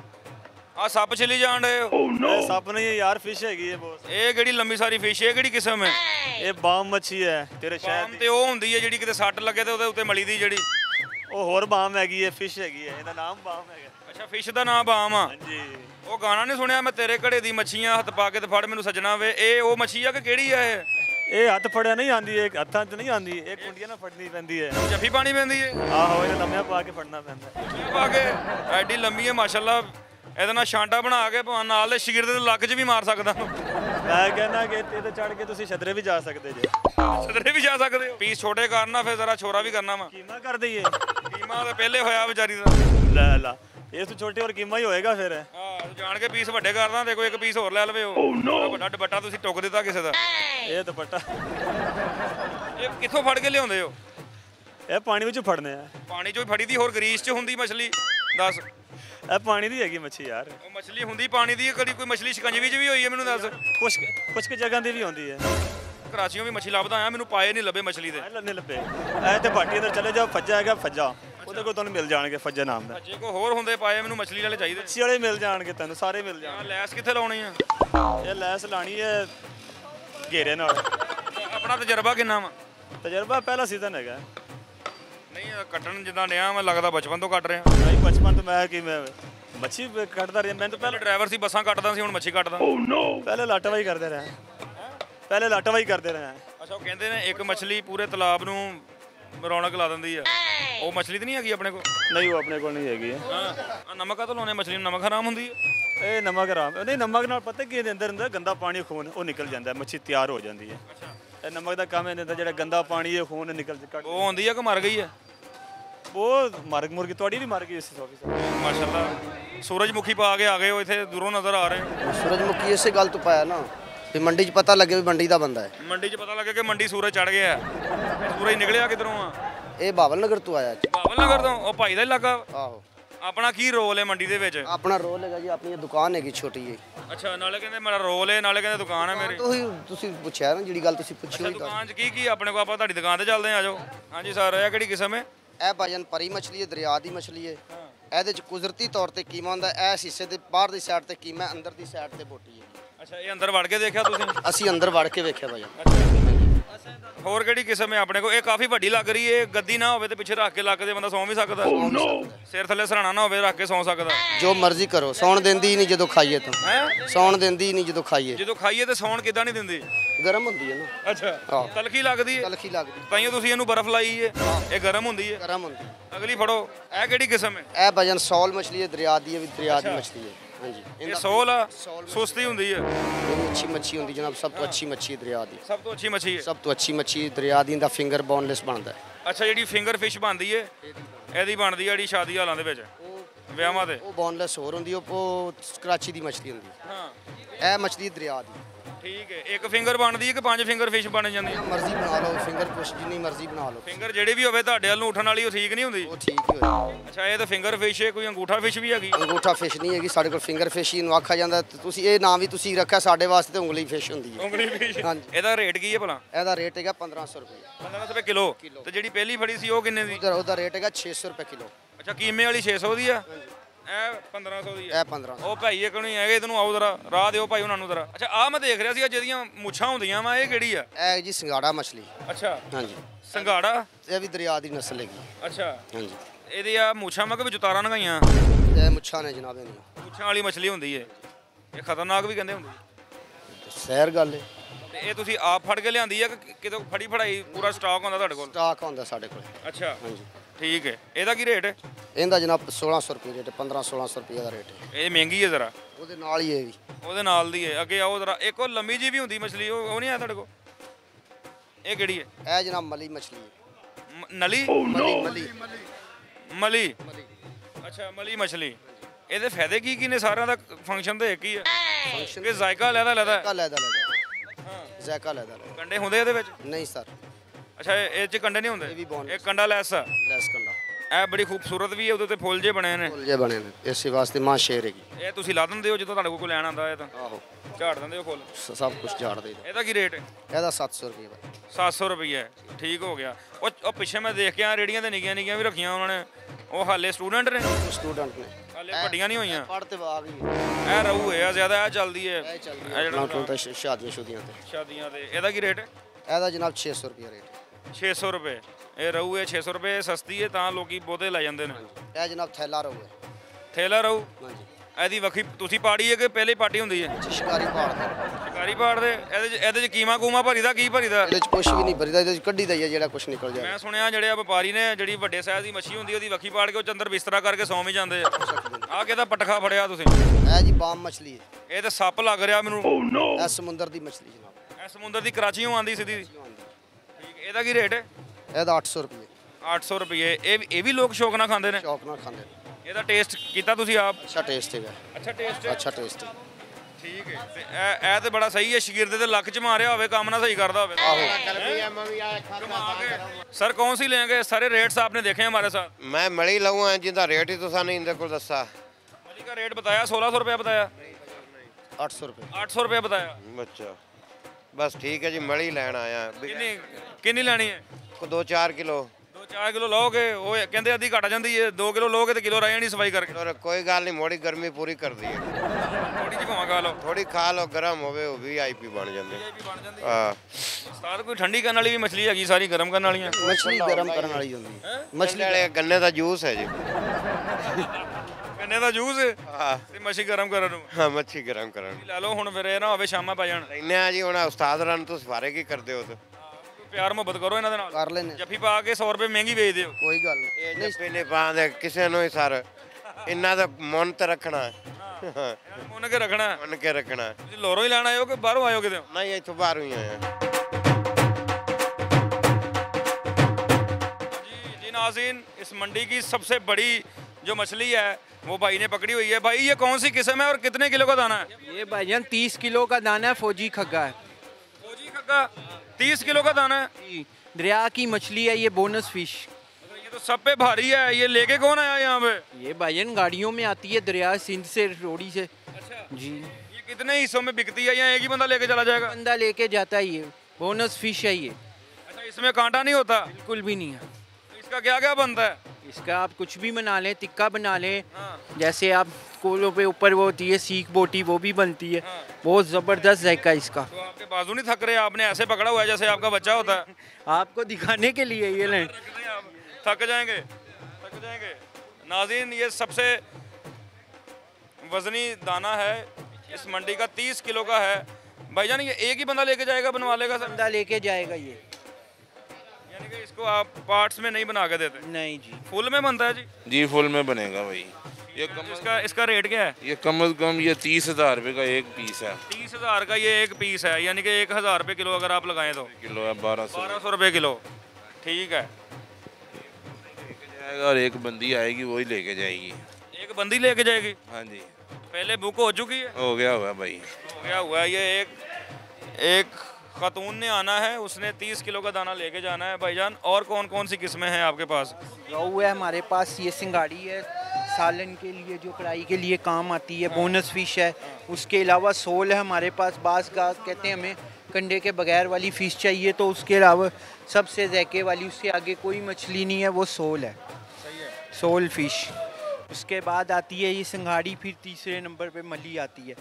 ਆ ਸੱਪ ਛਿਲੀ ਜਾਣ ਰਹੇ ਹੋ। oh, ਇਹ ਸੱਪ ਨਹੀਂ ਹੈ ਯਾਰ ਫਿਸ਼ ਹੈਗੀ ਇਹ ਬੋਸ ਇਹ ਕਿਹੜੀ ਲੰਮੀ ਸਾਰੀ ਫਿਸ਼ ਇਹ ਕਿਹੜੀ ਕਿਸਮ ਹੈ? ਇਹ ਬਾਮ ਮੱਛੀ ਹੈ ਤੇਰੇ ਸ਼ਹਿਰ ਬਾਮ ਤੇ ਉਹ ਹੁੰਦੀ ਹੈ ਜਿਹੜੀ ਕਿਤੇ ਸੱਟ ਲੱਗੇ ਤੇ ਉਹਦੇ ਉੱਤੇ ਮਲੀ ਦੀ ਜਿਹੜੀ। ਉਹ ਹੋਰ ਬਾਮ ਹੈਗੀ ਹੈ ਫਿਸ਼ ਹੈਗੀ ਹੈ ਇਹਦਾ ਨਾਮ ਬਾਮ ਹੈਗਾ। ਅੱਛਾ ਫਿਸ਼ ਦਾ ਨਾਮ ਬਾਮ ਆ। ਹਾਂਜੀ। ਉਹ ਗਾਣਾ ਨਹੀਂ ਸੁਣਿਆ ਮੈਂ ਤੇਰੇ ਘੜੇ ਦੀ ਮੱਛੀਆਂ ਹੱਥ ਪਾ ਕੇ ਤੇ ਫੜ ਮੈਨੂੰ ਸੱਜਣਾ ਵੇ। ਇਹ ਉਹ ਮੱਛੀ ਆ ਕਿ ਕਿਹੜੀ ਆ ਇਹ? ਇਹ ਹੱਥ ਫੜਿਆ ਨਹੀਂ ਆਂਦੀ ਇਹ ਹੱਥਾਂ 'ਚ ਨਹੀਂ ਆਂਦੀ ਇਹ ਕੁੰਡੀਆਂ ਨਾਲ ਫੜਨੀ ਪੈਂਦੀ ਹੈ। ਜੱਫੀ ਪਾਣੀ ਪੈਂਦੀ ਏ ਆਹੋ ਇਹ ਲੰਮਿਆਂ ਪਾ ਕੇ ਫੜਨਾ ਪੈਂਦਾ ਇਹ ਪਾ ਕੇ ਐਡੀ ਲੰਮੀ ਹੈ ਮਾਸ਼ਾਅੱਲਾ। ਇਹਦੇ ਨਾਲ ਛਾਂਟਾ ਬਣਾ ਕੇ ਭਾਵੇਂ ਨਾਲ ਦੇ ਸ਼ਗਿਰਦ ਦੇ ਲੱਕ 'ਚ ਵੀ ਮਾਰ ਸਕਦਾ। ਮੈਂ ਕਹਿੰਦਾ ਕਿ ਇਹਦੇ ਚੜ ਕੇ ਤੁਸੀਂ ਛਦਰੇ ਵੀ ਜਾ ਸਕਦੇ ਜੇ। ਸਦਰੇ ਵੀ ਜਾ ਸਕਦੇ ਹੋ। ਪੀਸ ਛੋਟੇ ਕਰਨਾ ਫਿਰ ਜ਼ਰਾ ਛੋਰਾ ਵੀ ਕਰਨਾ ਵਾ। ਕੀਮਾ ਕਰ ਦਈਏ। ਕੀਮਾ ਤਾਂ ਪਹਿਲੇ ਹੋਇਆ ਵਿਚਾਰੀ ਦਾ। ਲੈ ਲਾ। ਇਸ ਤੋਂ ਛੋਟੇ ਹੋਰ ਕੀਮਾ ਹੀ ਹੋਏਗਾ ਫਿਰ। ਹਾਂ ਜਾਣ ਕੇ ਪੀਸ ਵੱਡੇ ਕਰਦਾ ਦੇਖੋ ਇੱਕ ਪੀਸ ਹੋਰ ਲੈ ਲਵੇ ਉਹ। ਬੜਾ ਵੱਡਾ ਦੁਪੱਟਾ ਤੁਸੀਂ ਟੁੱਕ ਦਿੱਤਾ ਕਿਸੇ ਦਾ। ਇਹ ਦੁਪੱਟਾ। ਇਹ ਕਿੱਥੋਂ ਫੜ ਕੇ ਲਿਆਉਂਦੇ ਹੋ? ਇਹ ਪਾਣੀ ਵਿੱਚ ਫੜਨੇ ਆ। ਪਾਣੀ 'ਚੋਂ ਹੀ ਫੜੀ ਦੀ ਹੋਰ ਗਰੀਸ 'ਚ ਹੁੰਦੀ ਮਛਲੀ? ਦੱਸ। ਇਹ ਪਾਣੀ ਦੀ ਹੈਗੀ ਮੱਛੀ ਯਾਰ। ਉਹ ਮਛਲੀ ਹੁੰਦੀ ਪਾਣੀ ਦੀ ਕਦੀ ਕੋਈ ਮਛਲੀ ਸ਼ਿਕੰਜਵੀ 'ਚ ਵੀ ਹੋਈ ਹੈ ਮੈਨੂੰ ਦੱਸ। ਕੁਛ ਕੁਛ ਕੁ ਜਗ੍ਹਾ ਦੀ ਵੀ ਹੁੰਦੀ ਹੈ। ਕਰਾਚੀੋਂ ਵੀ ਮਛਲੀ ਲੱਭਦਾ ਆਇਆ ਮੈਨੂੰ ਪਾਏ ਨਹੀਂ ਲੱਭੇ ਮਛਲੀ ਦੇ। ਲੰਨੇ ਲੱਪੇ ਇਹ ਤੇ ਭਾਟੀ ਅੰਦਰ ਚਲੇ ਜਾਓ ਫੱਜਾ ਹੈਗਾ ਫੱਜਾ। ਉਹਦੇ ਕੋਲ ਤੁਹਾਨੂੰ ਮਿਲ ਜਾਣਗੇ ਫੱਜਾ ਨਾਮ ਦਾ। ਜੇ ਕੋਈ ਹੋਰ ਹੁੰਦੇ ਪਾਏ ਮੈਨੂੰ ਮਛਲੀ ਵਾਲੇ ਚਾਹੀਦੇ। ਮੱਛੀ ਵਾਲੇ ਮਿਲ ਜਾਣਗੇ ਤੈਨੂੰ ਸਾਰੇ ਮਿਲ ਆਹ ਜਾਣਗੇ ਲੈਸ ਕਿੱਥੇ ਲਾਉਣੀ ਆ? ਇਹ ਲੈਸ ਲਾਣੀ ਹੈ ਘੇਰੇ ਨਾਲ। ਆਪਣਾ ਤਜਰਬਾ ਕਿੰਨਾ ਵਾ? ਤਜਰਬਾ ਪਹਿਲਾ ਸੀਜ਼ਨ ਹੈਗਾ। ਨਹੀਂ ਇਹ ਕੱਟਣ ਜਿੱਦਾਂ ਡਿਆ ਮੈਂ ਲੱਗਦਾ ਬਚਪਨ ਤੋਂ ਕੱਟ ਰਿਹਾ। ਨਹੀਂ ਬਚਪਨ ਤੋਂ ਮੈਂ ਕਿਵੇਂ ਮੱਛੀ ਕੱਟਦਾ ਰਿਹਾ। ਮੈਂ ਤਾਂ ਪਹਿਲੇ ਡਰਾਈਵਰ ਸੀ ਬੱਸਾਂ ਕੱਟਦਾ ਸੀ ਹੁਣ ਮੱਛੀ ਕੱਟਦਾ। ਪਹਿਲੇ ਲਾਟਵਾਈ ਕਰਦੇ ਰਹੇ। ਪਹਿਲੇ ਲਾਟਵਾਈ ਕਰਦੇ ਰਹੇ। ਅੱਛਾ ਉਹ ਕਹਿੰਦੇ ਨੇ ਇੱਕ ਮੱਛਲੀ ਪੂਰੇ ਤਲਾਬ ਨੂੰ ਰੌਣਕ ਲਾ ਦਿੰਦੀ ਆ। ਉਹ ਮੱਛਲੀ ਤਾਂ ਨਹੀਂ ਹੈਗੀ ਆਪਣੇ ਕੋਲ ਨਹੀਂ ਉਹ ਆਪਣੇ ਕੋਲ ਨਹੀਂ ਹੈਗੀ ਹੈ। ਹਾਂ ਆਹ ਨਮਕ ਤਾਂ ਲਾਉਣੇ ਮੱਛਲੀ ਨੂੰ ਨਮਕ ਹਰਾਮ ਹੁੰਦੀ ਹੈ ਇਹ ਨਮਕ ਰਾਮ ਨਹੀਂ ਨਮਕ ਨਾਲ ਪਤਾ ਕੀ ਇਹਦੇ ਅੰਦਰ ਹੁੰਦਾ ਗੰਦਾ ਪਾਣੀ ਖੂਨ ਉਹ ਨਿਕਲ ਜਾਂਦਾ ਹੈ, ਮੱਛੀ ਤਿਆਰ ਹੋ ਜਾਂਦੀ ਹੈ ਇਹ ਨਮਕ ਦਾ ਕੰਮ ਇਹਦੇ ਅੰਦਰ ਜਿਹੜਾ ਗੰਦਾ ਪਾਣੀ ਹੈ ਖੂਨ ਨਿਕਲ ਕੱਢ ਉਹ ਆਉਂਦੀ ਆ ਕਿ ਮਰ ਗਈ ਆ ਉਹ ਮਰ ਮੁਰਗੀ ਤੁਹਾਡੀ ਵੀ ਮਰ ਗਈ ਇਸ ਆਫਿਸ ਮਾਸ਼ਾਅੱਲਾ ਸੂਰਜਮੁਖੀ ਪਾ ਕੇ ਆ ਗਏ ਹੋ ਇੱਥੇ ਦੂਰੋਂ ਨਜ਼ਰ ਆ ਰਹੇ ਹੋ। सूरजमुखी इसे गल तो पाया ना भी मंडी च पता लगे भी मंडी का बंदा है ਮੰਡੀ 'ਚ ਪਤਾ ਲੱਗਾ ਕਿ ਮੰਡੀ ਸੂਰਜ ਚੜ ਗਿਆ ਹੈ। ਸੂਰਜ ਨਿਕਲਿਆ ਕਿਧਰੋਂ ਆ ਇਹ ਬਾਬਲ ਨਗਰ ਤੋਂ ਆਇਆ ਬਾਬਲ ਨਗਰ ਤੋਂ ਉਹ ਭਾਈ ਦਾ ਇਲਾਕਾ ਆਹੋ ਆਪਣਾ ਕੀ ਰੋਲ ਹੈ ਮੰਡੀ ਦੇ ਵਿੱਚ ਆਪਣਾ ਰੋਲ ਹੈਗਾ ਜੀ ਆਪਣੀ ਇਹ ਦੁਕਾਨ ਹੈਗੀ ਛੋਟੀ ਜਿਹੀ ਅੱਛਾ ਨਾਲੇ ਕਹਿੰਦੇ ਮੇਰਾ ਰੋਲ ਹੈ ਨਾਲੇ ਕਹਿੰਦੇ ਦੁਕਾਨ ਹੈ ਮੇਰੀ ਤੁਸੀਂ ਤੁਸੀਂ ਪੁੱਛਿਆ ਨਾ ਜਿਹੜੀ ਗੱਲ ਤੁਸੀਂ ਪੁੱਛੀ ਅੱਛਾ ਹੋਈ ਦੱਸ ਦੁਕਾਨ 'ਚ ਕੀ ਕੀ ਆਪਣੇ ਕੋਲ ਆਪਾਂ ਤੁਹਾਡੀ ਦੁਕਾਨ ਤੇ ਚੱਲਦੇ ਆ ਆਜੋ ਹਾਂਜੀ ਸਰ ਇਹ ਕਿਹੜੀ ਕਿਸਮ ਹੈ ਇਹ ਭਾਜਨ ਪਰੀ ਮਛਲੀ ਹੈ ਦਰਿਆ ਦੀ ਮਛਲੀ ਹੈ ਇਹਦੇ ਚ ਕੁਦਰਤੀ ਤੌਰ ਤੇ ਕੀਮਾ ਹੁੰਦਾ ਇਹ ਹਿੱਸੇ ਦੇ ਬਾਹਰ ਦੀ ਸਾਈਡ ਤੇ ਕੀਮਾ ਹੈ, ਅੰਦਰ ਦੀ ਸਾਈਡ ਤੇ ਬੋਟੀ ਹੈ ਅੱਛਾ ਇਹ ਅੰਦਰ ਵੜ ਕੇ ਦੇਖਿਆ ਤੁਸੀਂ ਅਸੀਂ ਅੰਦਰ ਵੜ ਕੇ ਵੇਖਿਆ ਭਾਜਨ ਹੋਰ ਕਿਹੜੀ ਕਿਸਮ ਹੈ ਆਪਣੇ ਕੋਲ? ਇਹ ਕਾਫੀ ਵੱਡੀ ਲੱਗ ਰਹੀ ਹੈ। ਗੱਦੀ ਨਾ ਹੋਵੇ ਤੇ ਪਿੱਛੇ ਰੱਖ ਕੇ ਦੇ ਬੰਦਾ ਸੌਂ ਵੀ ਸਕਦਾ। ਸਿਰ ਥੱਲੇ ਸਰਾਣਾ ਨਾ ਹੋਵੇ ਰੱਖ ਕੇ ਸੌਂ ਸਕਦਾ। ਜੋ ਮਰਜ਼ੀ ਕਰੋ ਸੌਣ ਦਿੰਦੀ ਨਹੀਂ ਜਦੋਂ ਖਾਈਏ ਤਾਂ। ਸੌਣ ਦਿੰਦੀ ਨਹੀਂ ਜਦੋਂ ਖਾਈਏ। ਜਦੋਂ ਖਾਈਏ ਤੇ ਸੌਣ ਕਿਦਾਂ ਨਹੀਂ ਦਿੰਦੀ? ਗਰਮ ਹੁੰਦੀ ਹੈ ਨਾ। ਅੱਛਾ। ਤਲਖੀ ਲੱਗਦੀ ਹੈ? ਤਲਖੀ ਲੱਗਦੀ। ਤਾਈਓ ਤੁਸੀਂ ਇਹਨੂੰ ਬਰਫ਼ ਲਾਈ ਹੈ। ਇਹ ਗਰਮ ਹੁੰਦੀ ਹੈ। ਗਰਮ ਹੁੰਦੀ। ਅਗਲੀ ਫੜੋ। ਇਹ ਕਿਹੜੀ ਕਿਸਮ ਹੈ? ਇਹ ਭਜਨ ਸੌਲ ਮਛਲੀ ਹੈ ਦਰਿਆ ਦੀ ਹੈ ਵੀ ਦਰਿਆ ਦੀ ਮਛਲੀ ਹੈ। ਹਾਂਜੀ। ਇਹ ਸੋਲ ਆ ਸੁਸਤੀ ਹੁੰਦੀ ਹੈ ਬੜੀ ਅੱਛੀ ਮੱਛੀ ਹੁੰਦੀ ਜਨਾਬ ਸਭ ਤੋਂ ਅੱਛੀ ਮੱਛੀ ਦਰਿਆ ਦੀ। ਸਭ ਤੋਂ ਅੱਛੀ ਮੱਛੀ ਹੈ ਸਭ ਤੋਂ ਅੱਛੀ ਮੱਛੀ ਦਰਿਆ ਦੀ ਦਾ ਫਿੰਗਰ ਬੋਨਲੈਸ ਬਣਦਾ ਹੈ। ਅੱਛਾ ਜਿਹੜੀ ਫਿੰਗਰ ਫਿਸ਼ ਬਣਦੀ ਹੈ ਇਹਦੀ ਬਣਦੀ। ਹੈ ਜਿਹੜੀ ਸ਼ਾਦੀ ਹਾਲਾਂ ਦੇ ਵਿੱਚ ਵਿਆਹਾਂ ਤੇ। ਉਹ ਬੋਨਲੈਸ ਹੋਰ ਹੁੰਦੀ ਉਹ- ਕਰਾਚੀ ਦੀ ਮੱਛਲੀ ਹੁੰਦੀ। ਹਾਂ। ਇਹ ਮੱਛਲੀ ਦਰਿਆ ਦੀ। ਠੀਕ ਹੈ ਇੱਕ ਫਿੰਗਰ ਬਣਦੀ ਹੈ ਕਿ ਪੰਜ ਫਿੰਗਰ ਫਿਸ਼ ਬਣ ਜਾਂਦੀ ਹੈ? ਮਰਜ਼ੀ ਬਣਾ ਲਓ ਫਿੰਗਰ ਕੁਛ ਜਿੰਨੀ ਮਰਜ਼ੀ ਬਣਾ ਲਓ। ਫਿੰਗਰ ਜਿਹੜੀ ਵੀ ਹੋਵੇ ਤੁਹਾਡੇ ਵੱਲ ਨੂੰ ਉੱਠਣ ਵਾਲੀ ਉਹ ਠੀਕ ਨਹੀਂ ਹੁੰਦੀ? ਉਹ ਠੀਕ ਹੀ ਹੋਏਗਾ। ਅੱਛਾ ਇਹ ਤਾਂ ਫਿੰਗਰ ਫਿਸ਼ ਹੈ ਕੋਈ ਅੰਗੂਠਾ ਫਿਸ਼ ਵੀ ਹੈਗੀ? ਅੰਗੂਠਾ ਫਿਸ਼ ਨਹੀਂ ਹੈਗੀ ਸਾਡੇ ਕੋਲ ਫਿੰਗਰ ਫਿਸ਼ ਹੀ ਨੂੰ ਆਖਿਆ ਜਾਂਦਾ ਤੇ ਤੁਸੀਂ ਇਹ ਨਾਮ ਵੀ ਤੁਸੀਂ ਰੱਖਿਆ ਸਾਡੇ ਵਾਸਤੇ ਤੇ ਉਂਗਲੀ ਫਿਸ਼ ਹੁੰਦੀ ਹੈ। ਉਂਗਲੀ ਫਿਸ਼ ਹਾਂਜੀ। ਇਹਦਾ ਰੇਟ ਕੀ ਹੈ ਭਲਾ? ਇਹਦਾ ਰੇਟ ਹੈਗਾ 1500 ਰੁਪਏ। 1500 ਰੁਪਏ ਕਿਲੋ? ਤੇ ਜਿਹੜੀ ਪਹਿਲੀ ਫੜੀ ਸੀ ਉਹ ਕਿੰਨੇ ਦੀ? ਉਹਦਾ ਰੇਟ ਹੈਗਾ 600 ਰੁਪਏ ਕਿਲੋ। ਅੱਛਾ ਕੀਮੇ ਵਾਲੀ 600 ਦੀ ਆ? ਇਹ 1500 ਦੀ ਆ। ਇਹ 1500 ਉਹ ਭਾਈ ਇੱਕ ਨਹੀਂ ਹੈਗੇ ਤੈਨੂੰ ਆਓ ਜ਼ਰਾ ਰਾਹ ਦਿਓ ਭਾਈ ਉਹਨਾਂ ਨੂੰ ਜ਼ਰਾ। ਅੱਛਾ ਆ ਮੈਂ ਦੇਖ ਰਿਹਾ ਸੀ ਜਿਹਦੀਆਂ ਮੁੱਛਾਂ ਹੁੰਦੀਆਂ ਵਾ ਇਹ ਕਿਹੜੀ ਆ? ਇਹ ਜੀ ਸਿੰਗਾੜਾ ਮਛਲੀ। ਅੱਛਾ। ਹਾਂਜੀ। ਸੰਘਾੜਾ? ਇਹ ਵੀ ਦਰਿਆ ਦੀ ਨਸਲ ਹੈਗੀ। ਅੱਛਾ। ਹਾਂਜੀ। ਇਹਦੀ ਆ ਮੁੱਛਾਂ ਮੈਂ ਕਿ ਵਿੱਚ ਤਾਰਾਂ ਨਗਾਈਆਂ ਇਹ ਮੁੱਛਾਂ ਨੇ ਜਨਾਬ ਇਹਦੀਆਂ ਮੁੱਛਾਂ ਵਾਲੀ ਮਛਲੀ ਹੁੰਦੀ ਏ। ਇਹ ਖਤਰਨਾਕ ਵੀ ਕਹਿੰਦੇ ਹੁੰਦੀ ਸੈਰ ਗੱਲ ਹੈ ਤੇ ਇਹ ਤੁਸੀਂ ਆਪ ਫੜ ਕੇ ਲਿਆਂਦੀ ਆ ਕਿ ਕਿਤੋਂ ਫੜੀ ਫੜਾਈ? ਪੂਰਾ ਸਟਾਕ ਹੁੰਦਾ ਤੁਹਾਡੇ ਕੋਲ? ਸਟਾਕ ਹੁੰਦਾ ਸਾਡੇ ਕੋਲ। ਅੱਛਾ। ਹਾਂਜੀ। ਠੀਕ ਹੈ ਇਹਦਾ ਕੀ ਰੇਟ ਹੈ ਇਹਦਾ ਜਨਾਬ 1600 ਰੁਪਏ ਰੇਟ 15 1600 ਰੁਪਏ ਦਾ ਰੇਟ ਹੈ ਇਹ ਮਹਿੰਗੀ ਹੈ ਜ਼ਰਾ। ਉਹਦੇ ਨਾਲ ਹੀ ਹੈ ਵੀ। ਉਹਦੇ ਨਾਲ ਦੀ ਹੈ ਅੱਗੇ ਆਓ ਜ਼ਰਾ। ਇੱਕ ਉਹ ਲੰਮੀ ਜੀ ਵੀ ਹੁੰਦੀ ਮਛਲੀ ਉਹ ਉਹ ਨਹੀਂ ਆ ਤੁਹਾਡੇ ਕੋਲ? ਇਹ ਕਿਹੜੀ ਹੈ ਇਹ ਜਨਾਬ ਮਲੀ ਮਛਲੀ ਹੈ ਨਲੀ? ਮਲੀ ਮਲੀ। ਮਲੀ ਅੱਛਾ ਮਲੀ ਮਛਲੀ। ਇਹਦੇ ਫਾਇਦੇ ਕੀ ਕੀ ਨੇ? ਸਾਰਿਆਂ ਦਾ ਫੰਕਸ਼ਨ ਤਾਂ ਇੱਕ ਹੀ ਹੈ ਫੰਕਸ਼ਨ ਕਿ ਜ਼ਾਇਕਾ ਲੈਦਾ ਲੈਦਾ ਜ਼ਾਇਕਾ ਲੈਦਾ ਲੈਦਾ ਹਾਂ। ਜ਼ਾਇਕਾ ਲੈਦਾ ਲੈਦਾ ਕੰਡੇ ਹੁੰਦੇ ਇਹਦੇ ਵਿੱਚ? ਨਹੀਂ ਸਰ। ਅੱਛਾ ਇਹ ਚ ਕੰਡੇ ਨਹੀਂ ਇਹ ਵੀ ਹੁੰਦੇ। ਇਹ ਕੰਡਾ ਲੈਸ ਆ। ਲੈਸ ਕੰਡਾ। ਇਹ ਬੜੀ ਖੂਬਸੂਰਤ ਵੀ ਹੈ ਉਹਦੇ ਤੇ ਫੁੱਲ ਜੇ ਬਣੇ ਨੇ। ਫੁੱਲ ਜੇ ਬਣੇ ਨੇ ਇਸੇ ਵਾਸਤੇ ਮਾਂ ਸ਼ੇਰ ਹੈਗੀ। ਇਹ ਤੁਸੀਂ ਲਾ ਦਿੰਦੇ ਹੋ ਜਦੋਂ ਤੁਹਾਡੇ ਕੋਲ ਲੈਣ ਆਉਂਦਾ ਹੈ ਤਾਂ? ਆਹੋ। ਝਾੜ ਦਿੰਦੇ ਹੋ ਫੁੱਲ? ਸ- ਸਭ ਕੁਝ ਝਾੜ ਦੇਈਦਾ ਇਹਦਾ ਕੀ ਰੇਟ ਹੈ? ਇਹਦਾ 700 ਰੁਪਏ ਭਾਈ 700 ਰੁਪਏ ਠੀਕ ਹੋ ਗਿਆ। ਉਹ ਉਹ ਪਿੱਛੇ ਮੈਂ ਦੇਖ ਕੇ ਆ ਰੇੜੀਆਂ ਤੇ ਨਿੱਕੀਆਂ ਨਿੱਕੀਆਂ ਵੀ ਰੱਖੀਆਂ ਉਹਨਾਂ ਨੇ। ਉਹ ਹਾਲੇ ਸਟੂਡੈਂਟ ਨੇ? ਸਟੂਡੈਂਟ ਨੇ। ਹਾਲੇ ਵੱਡੀਆਂ ਨਹੀਂ ਹੋਈਆਂ। ਪੜ੍ਹ ਤੇ ਆ ਗਈ ਇਹ ਰਹੂ ਹੈ ਜ਼ਿਆਦਾ ਇਹ ਚੱਲਦੀ ਹੈ। ਇਹ ਚੱਲਦੀ ਹੈ। ਜਿਹੜਾ ਤਾਂ ਸ਼ਾਦੀਆਂ ਸ਼ੁਦੀਆਂ ਤੇ। ਸ਼ਾਦੀਆਂ ਤੇ। ਇਹਦਾ ਕੀ ਰੇਟ ਹੈ? ਇਹਦਾ ਜਨਾਬ 600 ਰੁਪਏ ਰੇਟ। ਹੈ 600 ਰੁਪਏ। ਇਹ ਰਹੂ ਹੈ 600 ਰੁਪਏ ਸਸਤੀ ਹੈ ਤਾਂ ਲੋਕੀ ਬਹੁਤੇ ਲੈ ਜਾਂਦੇ ਨੇ। ਇਹ ਜਨਾਬ ਥੈਲਾ ਰਹੂਗਾ। ਥੇਲਾ ਰਹੂ? ਹਾਂਜੀ। ਇਹਦੀ ਵੱਖਰੀ ਤੁਸੀਂ ਪਾੜੀ ਹੈ ਕਿ ਪਹਿਲੇ ਪਾਟੀ ਹੁੰਦੀ ਹੈ? ਸ਼ਿਕਾਰੀ ਪਹਾੜ ਦਾ। ਸ਼ਿਕਾਰੀ ਪਾੜ ਦੇ। ਇਹਦੇ ਚ ਇਹਦੇ ਚ ਕੀਮਾ ਕੂਮਾ ਭਰੀਦਾ ਕੀ ਭਰੀਦਾ? ਇਹਦੇ ਚ ਕੁਝ ਵੀ ਨਹੀਂ ਭਰੀਦਾ ਇਹਦੇ ਚ ਕੱਢੀ ਦਾ ਹੀ ਹੈ ਜਿਹੜਾ ਕੁਝ ਨਿਕਲ ਜਾਏ। ਮੈਂ ਸੁਣਿਆ ਜਿਹੜੇ ਆ ਵਪਾਰੀ ਨੇ ਜਿਹੜੀ ਵੱਡੇ ਸਾਈਜ਼ ਦੀ ਮੱਛੀ ਹੁੰਦੀ ਉਹਦੀ ਵੱਖੀ ਪਾੜ ਕੇ ਉਹ ਚ ਅੰਦਰ ਬਿਸਤਰਾ ਕਰਕੇ ਸੌਂ ਵੀ ਜਾਂਦੇ ਆ। ਆਹ ਕਿਹਦਾ ਪਟਖਾ ਫੜਿਆ ਤੁਸੀਂ? ਇਹ ਜੀ ਬਾਮ ਮਛਲੀ ਹੈ। ਇਹ ਤੇ ਸੱਪ ਲੱਗ ਰਿਹਾ ਮੈਨੂੰ। ਇਹ ਸਮੁੰਦਰ ਦੀ ਮਛਲੀ ਜਨਾਬ। ਇਹ ਸਮੁੰਦਰ ਦੀ ਕਰਾਚੀੋਂ ਆਂਦੀ ਸਿੱਧੀ। ਠੀਕ ਇਹਦਾ ਕੀ ਰੇਟ ਹੈ? ਇਹਦਾ 800 ਰੁਪਏ 800 ਰੁਪਏ ਇਹ ਵੀ- ਇਹ ਵੀ ਲੋਕ ਸ਼ੌਕ ਨਾਲ ਖਾਂਦੇ ਨੇ ਚੌਕ ਨਾਲ ਖਾਂਦੇ ਨੇ ਇਹਦਾ ਟੇਸਟ ਕੀਤਾ ਤੁਸੀਂ ਆਪ ਅੱਛਾ ਟੇਸਟ ਹੈਗਾ ਅੱਛਾ ਟੇਸਟ ਅੱਛਾ ਟੇਸਟ ਹੈ ਠੀਕ ਹੈ ਤੇ ਇਹ ਇਹ ਤੇ ਬੜਾ ਸਹੀ ਹੈ ਸ਼ਗਿਰਦ ਦੇ ਲੱਕ ਚ ਮਾਰਿਆ ਹੋਵੇ ਕੰਮ ਨਾ ਸਹੀ ਕਰਦਾ ਹੋਵੇ सर कौन सी लेंगे सारे रेट्स आपने देखे हैं हमारे साथ मैं मड़ी लऊँ है जिंदा रेट ही तुसा नहीं इंदे को दसा मछली का रेट बताया सोलह सौ रुपया बताया 800 रुपए आठ सौ रुपया बताया अच्छा बस ठीक है जी मड़ी लैन आया किन्नी किन्नी ਲੈਣੀ ਹੈ ਕੋ 2-4 ਕਿਲੋ। 2-4 ਕਿਲੋ ਲਓਗੇ ਉਹ ਕਹਿੰਦੇ ਅੱਧੀ ਘਟ ਜਾਂਦੀ ਏ 2 ਕਿਲੋ ਲਓਗੇ ਤੇ ਕਿਲੋ ਰਹਿ ਜਾਣੀ ਸਫ਼ਾਈ ਕਰਕੇ। ਔਰ ਕੋਈ ਗੱਲ ਨਹੀਂ ਮੋੜੀ ਗਰਮੀ ਪੂਰੀ ਕਰਦੀ ਏ। ਥੋੜੀ ਜਿਹੀ ਭਾਵਾਂ ਖਾ ਲਓ। ਥੋੜੀ ਖਾ ਲਓ ਗਰਮ ਹੋਵੇ ਉਹ ਵੀ ਆਈਪੀ ਬਣ ਜਾਂਦੇ ਹਾਂ। ਕੋਈ ਠੰਡੀ ਕਰਨ ਵਾਲੀ ਵੀ ਮਛਲੀ ਹੈਗੀ ਸਾਰੀ ਗਰਮ ਕਰਨ ਵਾਲੀਆਂ ਮਛਲੀ ਗਰਮ ਕਰਨ ਵਾਲੀ ਹੁੰਦੀ ਮਛਲੀ ਵਾਲੇ ਗੰਨੇ ਦਾ ਜੂਸ ਹੈ ਜੀ। ਗੰਨੇ ਦਾ ਜੂਸ? ਹਾਂ। ਤੇ ਮੱਛੀ ਗਰਮ ਕਰਨ ਨੂੰ। ਹਾਂ ਮੱਛੀ ਗਰਮ ਕਰਨ ਲਾ ਲਓ ਹੁਣ ਫਿਰ ਨਾ ਹੋਵੇ ਸ਼ਾਮਾਂ ਪੈ ਜਾਣ। ਲੈਨੇ ਆ ਜੀ ਹੁਣ ਉਸਤਾਦ ਰਨ ਤੋਂ ਸਿਫਾਰੇ ਕੀ ਕਰਦੇ ਹੋ ਤੇ ਪਿਆਰ ਮੁਹੱਬਤ ਕਰੋ ਇਹਨਾਂ ਦੇ ਨਾਲ ਕਰ ਲੈਨੇ ਜੱਫੀ ਪਾ ਕੇ 100 ਰੁਪਏ ਮਹਿੰਗੀ ਵੇਚਦੇ ਹੋ ਕੋਈ ਗੱਲ ਨਹੀਂ ਇਹ ਜੱਫੇ ਨੇ ਪਾਉਂਦੇ ਕਿਸੇ ਨੂੰ ਹੀ ਸਰ ਇੰਨਾ ਦਾ ਮਨ ਤੇ ਰੱਖਣਾ ਹਾਂ ਮੁੰਨ ਕੇ ਰੱਖਣਾ ਮਨ ਕੇ ਰੱਖਣਾ ਤੁਸੀਂ ਲੋਰੋ ਹੀ ਲੈਣ ਆਏ ਹੋ ਕਿ ਬਾਹਰੋਂ ਆਏ ਹੋ ਕਿਤੇ ਨਹੀਂ ਇੱਥੋਂ ਬਾਹਰੋਂ ਹੀ ਆਇਆ जी नाजीन इस मंडी की सबसे बड़ी जो मछली है वो भाई ने पकड़ी हुई है भाई ये कौन सी किस्म है और कितने किलो का दाना है ये भाईजान तीस किलो का दाना है फौजी खग्गा है फौजी खग्गा तीस किलो का दाना है। दरिया की मछली है ये बोनस फ़िश ये तो सब पे भारी है ये लेके कौन आया यहाँ पे? ये भाईजान गाड़ियों में आती है दरिया सिंध से रोड़ी से। अच्छा जी। ये कितने हिस्सों में बिकती है? या एक ही बंदा लेके चला जाएगा। बंदा लेके जाता है ये बोनस फ़िश है ये। अच्छा इसमें कांटा नहीं होता? बिल्कुल भी नहीं है। तो इसका क्या क्या बनता है? इसका आप कुछ भी बना लें टिक्का बना लें जैसे आप कोलों पे ऊपर वो होती है सीख बोटी वो भी बनती है। बहुत ज़बरदस्त जायका इसका। तो आपके बाजू नहीं थक रहे? आपने ऐसे पकड़ा हुआ है जैसे आपका बच्चा होता है। आपको दिखाने के लिए ये लें थक जाएँगे थक जाएँगे। नाजीन ये सबसे वजनी दाना है। इस मंडी का तीस किलो का है। भाईजान ये एक ही बंदा लेके जाएगा बनवा लेगा सर? बंदा लेके जाएगा ये। यानी कि इसको आप पार्ट्स में नहीं बना के देते? नहीं जी। फुल में बनता है जी? जी फुल में बनेगा भाई। ये कम इसका इसका रेट क्या है? ये कम अज कम ये तीस हज़ार रुपये का एक पीस है। तीस हज़ार का ये एक पीस है यानी कि एक हज़ार रुपये किलो अगर आप लगाएँ तो। किलो है बारह सौ। बारह सौ रुपये किलो। ठीक है। जाएगा और एक बंदी आएगी वही लेके जाएगी। एक बंदी लेके जाएगी? हाँ जी। पहले बुक हो चुकी है? हो गया हुआ भाई। हो गया हुआ ये एक एक खातून ने आना है उसने तीस किलो का दाना लेके जाना है भाईजान। और कौन कौन सी किस्में हैं आपके पास? रोहू है हमारे पास ये सिंगाड़ी है सालन के लिए जो कढ़ाई के लिए काम आती है बोनस फ़िश है उसके अलावा सोल है हमारे पास बास गास कहते हैं हमें कंडे के बगैर वाली फ़िश चाहिए तो उसके अलावा सबसे जैके वाली उससे आगे कोई मछली नहीं है वो सोल है। सोल फ़िश उसके बाद आती है ये सिंगाड़ी फिर तीसरे नंबर पे मली आती है।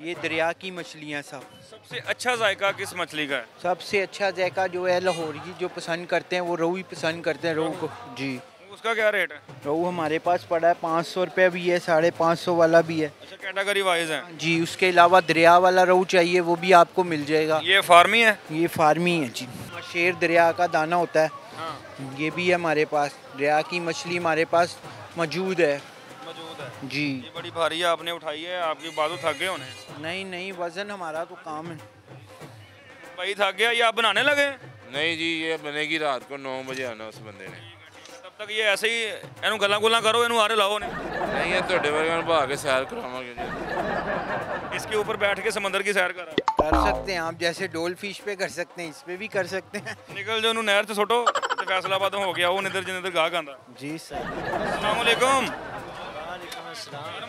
ये दरिया की मछलियाँ सब। सबसे अच्छा जायका किस मछली का है? सबसे अच्छा जैका जो है लाहौरी जो पसंद करते हैं वो रोहू ही पसंद करते हैं रोहू को। जी। उसका क्या रेट है? रोहू हमारे पास पड़ा है पाँच सौ रुपया भी है साढ़े पाँच सौ वाला भी है। अच्छा कैटेगरी वाइज है। जी उसके अलावा दरिया वाला रोहू चाहिए वो भी आपको मिल जाएगा। ये फार्मी है ये फार्मी है जी। शेर दरिया का दाना होता है। हाँ। ये भी है हमारे पास। दरिया की मछली हमारे पास मौजूद है। मौजूद है। जी। ये बड़ी भारी है आपने उठाई है आपकी बाजू थक गए होने। नहीं नहीं वज़न हमारा तो काम है। भाई थक गया ये आप बनाने लगे नहीं जी ये बनेगी रात को नौ बजे आना उस बंदे ने। तब तक ये ऐसे ही ਇਹਨੂੰ ਗੱਲਾਂ ਗੁੱਲਾਂ ਕਰੋ ਇਹਨੂੰ ਆਰੇ ਲਾਓ ਨੇ नहीं ये ਤੁਹਾਡੇ ਵਰਗਾ ਨੂੰ ਭਾ ਕੇ ਸੈਰ ਕਰਾਵਾਂਗੇ ਜੀ इसके ऊपर बैठ के समंदर की सैर करा कर सकते हैं आप जैसे डोल फिश पे कर सकते हैं इस पे भी कर सकते हैं ਨਿਕਲ ਜੋ ਉਹਨੂੰ ਨਹਿਰ 'ਚ ਸੁੱਟੋ ਤੇ ਫੈਸਲਾਬਾਦ ਹੋ ਗਿਆ ਉਹ ਨਿੱਧਰ ਜਿੰਦਰ ਗਾਹਕ ਆਂਦਾ जी सर अस्सलाम वालेकुम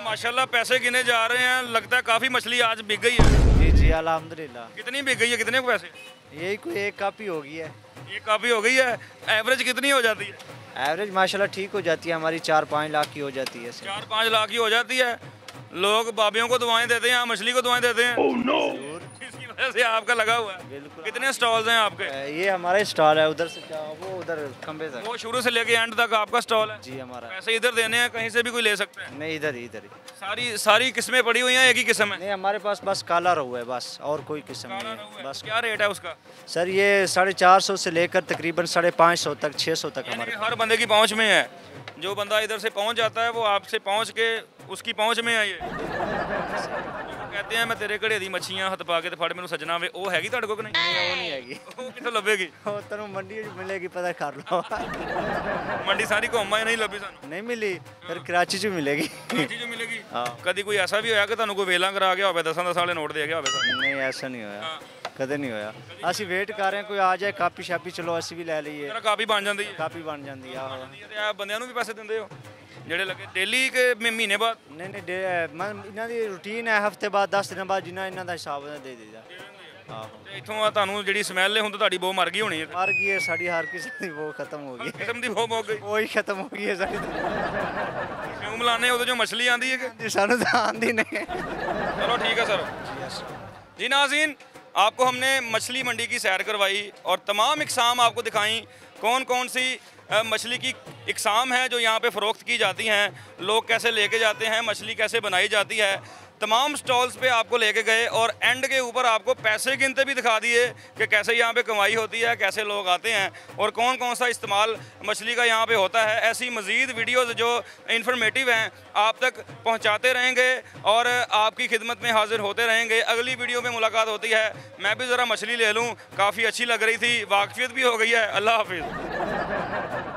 माशाल्लाह पैसे गिने जा रहे हैं लगता है काफ़ी मछली आज बिक गई है जी जी अल्हम्दुलिल्लाह कितनी बिक गई है कितने को पैसे यही कोई एक कापी होगी है ये काफ़ी हो गई है एवरेज कितनी हो जाती है एवरेज माशाल्लाह ठीक हो जाती है हमारी चार पाँच लाख की हो जाती है चार पाँच लाख की हो जाती है। लोग बाबियों को दुआएँ देते हैं मछली को दुआएँ देते हैं। Oh, वजह से आपका लगा हुआ है। कितने स्टॉल्स हैं आपके? ये हमारा स्टॉल है उधर से जाओ वो उधर खंबे तक वो शुरू से लेके एंड तक आपका स्टॉल है? जी हमारा। पैसे इधर देने हैं कहीं से भी कोई ले सकते हैं? नहीं इधर ही इधर ही। सारी सारी किस्में पड़ी हुई हैं एक ही किस्म है नहीं हमारे पास बस काला रहू है बस और कोई किस्म नहीं है बस। क्या रेट है उसका? सर ये साढ़े चार सौ से लेकर तकरीबन साढ़े पाँच सौ तक छः सौ तक हमारे हर बंदे की पहुँच में है। जो बंदा इधर से पहुँच जाता है वो आपसे पहुँच के उसकी पहुँच में है ये। ਕਹਤੇ ਆ ਮੈਂ ਤੇਰੇ ਘੜੇ ਦੀ ਮੱਛੀਆਂ ਹੱਥ ਪਾ ਕੇ ਤੇ ਫੜ ਮੈਨੂੰ ਸੱਜਣਾ ਵੇ ਉਹ ਹੈਗੀ ਤੁਹਾਡੇ ਕੋਲ ਕਿ ਨਹੀਂ? ਨਹੀਂ ਹੈਗੀ। ਉਹ ਕਿੱਥੋਂ ਲੱਭੇਗੀ? ਉਹ ਤੈਨੂੰ ਮੰਡੀ ਵਿੱਚ ਮਿਲੇਗੀ ਪਤਾ ਕਰ ਲਓ। ਮੰਡੀ ਸਾਰੀ ਘੁੰਮਾਂ ਨਹੀਂ ਲੱਭੀ ਸਾਨੂੰ? ਨਹੀਂ ਮਿਲੀ ਫਿਰ ਕਰਾਚੀ 'ਚ ਮਿਲੇਗੀ। ਕਰਾਚੀ 'ਚ ਮਿਲੇਗੀ? ਕਦੀ ਕੋਈ ਐਸਾ ਵੀ ਹੋਇਆ ਕਿ ਤੁਹਾਨੂੰ ਕੋਈ ਵੇਲਾ ਕਰਾ ਗਿਆ ਹੋਵੇ ਦਸਾਂ ਦਸਾਂ ਵਾਲੇ ਨੋਟ ਦੇ ਗਿਆ ਹੋਵੇ ਸਾਨੂੰ? ਨਹੀਂ ਐਸਾ ਨਹੀਂ ਹੋਇਆ। ਕਦੇ ਨਹੀਂ ਹੋਇਆ। ਅਸੀਂ ਵੇਟ ਕਰ ਰਹੇ ਹਾਂ ਕੋਈ ਆ ਜਾਏ ਕਾਪੀ ਸ਼ਾਪੀ ਚਲੋ ਅਸੀਂ ਵੀ ਲੈ ਲਈਏ। ਕਾਪੀ ਬਣ ਜਾਂਦੀ ਹੈ। ਕਾਪੀ ਬਣ ਜਾਂਦੀ ਆ ਬੰਦਿਆਂ ਨੂੰ ਵੀ ਪੈਸੇ ਦਿੰਦੇ ਹੋ। ਜਿਹੜੇ ਲੱਗੇ ਡੇਲੀ ਕਿ ਮਹੀ- ਮਹੀਨੇ ਬਾਅਦ ਨਹੀਂ ਨਹੀਂ ਡੇ- ਮੈਂ ਇਹਨਾਂ ਦੀ ਰੂਟੀਨ ਹੈ ਹਫਤੇ ਬਾਅਦ 10 ਦਿਨਾਂ ਬਾਅਦ ਜਿੰਨਾ ਇਹਨਾਂ ਦਾ ਹਿਸਾਬ ਹੈ ਦੇ ਦੇਈਦਾ ਆਹੋ ਤੇ ਇੱਥੋਂ ਆ ਤੁਹਾਨੂੰ ਜਿਹੜੀ ਸਮੈਲ ਹੈ ਹੁਣ ਤਾਂ ਤੁਹਾਡੀ ਬਹੁਤ ਮਰ ਗਈ ਹੋਣੀ ਹੈ ਮਰ ਗਈ ਹੈ ਸਾਡੀ ਹਰ ਕਿਸੇ ਦੀ ਉਹ ਖਤਮ ਹੋ ਗਈ ਕਿਸਮ ਦੀ ਬਹੁਤ ਮੁੱਕ ਗਈ ਉਹ ਹੀ ਖਤਮ ਹੋ ਗਈ ਹੈ ਸਾਡੀ ਕਿਉਂ ਮਲਾਨੇ ਉਹਦੇ ਚੋਂ ਮਛਲੀ ਆਂਦੀ ਹੈ ਕਿ ਜੀ ਸਾਨੂੰ ਤਾਂ ਆਂਦੀ ਨਹੀਂ चलो ठीक है सर जी नाजीन आपको हमने मछली मंडी की सैर करवाई और तमाम इकसाम आपको दिखाई कौन कौन सी अ, मछली की इकसाम है जो यहाँ पे फ़रोख्त की जाती हैं। लोग कैसे लेके जाते हैं, मछली कैसे बनाई जाती है? तमाम स्टॉल्स पे आपको लेके गए और एंड के ऊपर आपको पैसे गिनते भी दिखा दिए कि कैसे यहाँ पे कमाई होती है, कैसे लोग आते हैं और कौन कौन सा इस्तेमाल मछली का यहाँ पे होता है। ऐसी मज़ीद वीडियोज़ जो इन्फॉर्मेटिव हैं, आप तक पहुँचाते रहेंगे और आपकी खिदमत में हाजिर होते रहेंगे। अगली वीडियो में मुलाकात होती है। मैं भी ज़रा मछली ले लूँ। काफ़ी अच्छी लग रही थी। वाकफियत भी हो गई है। अल्लाह हाफिज़।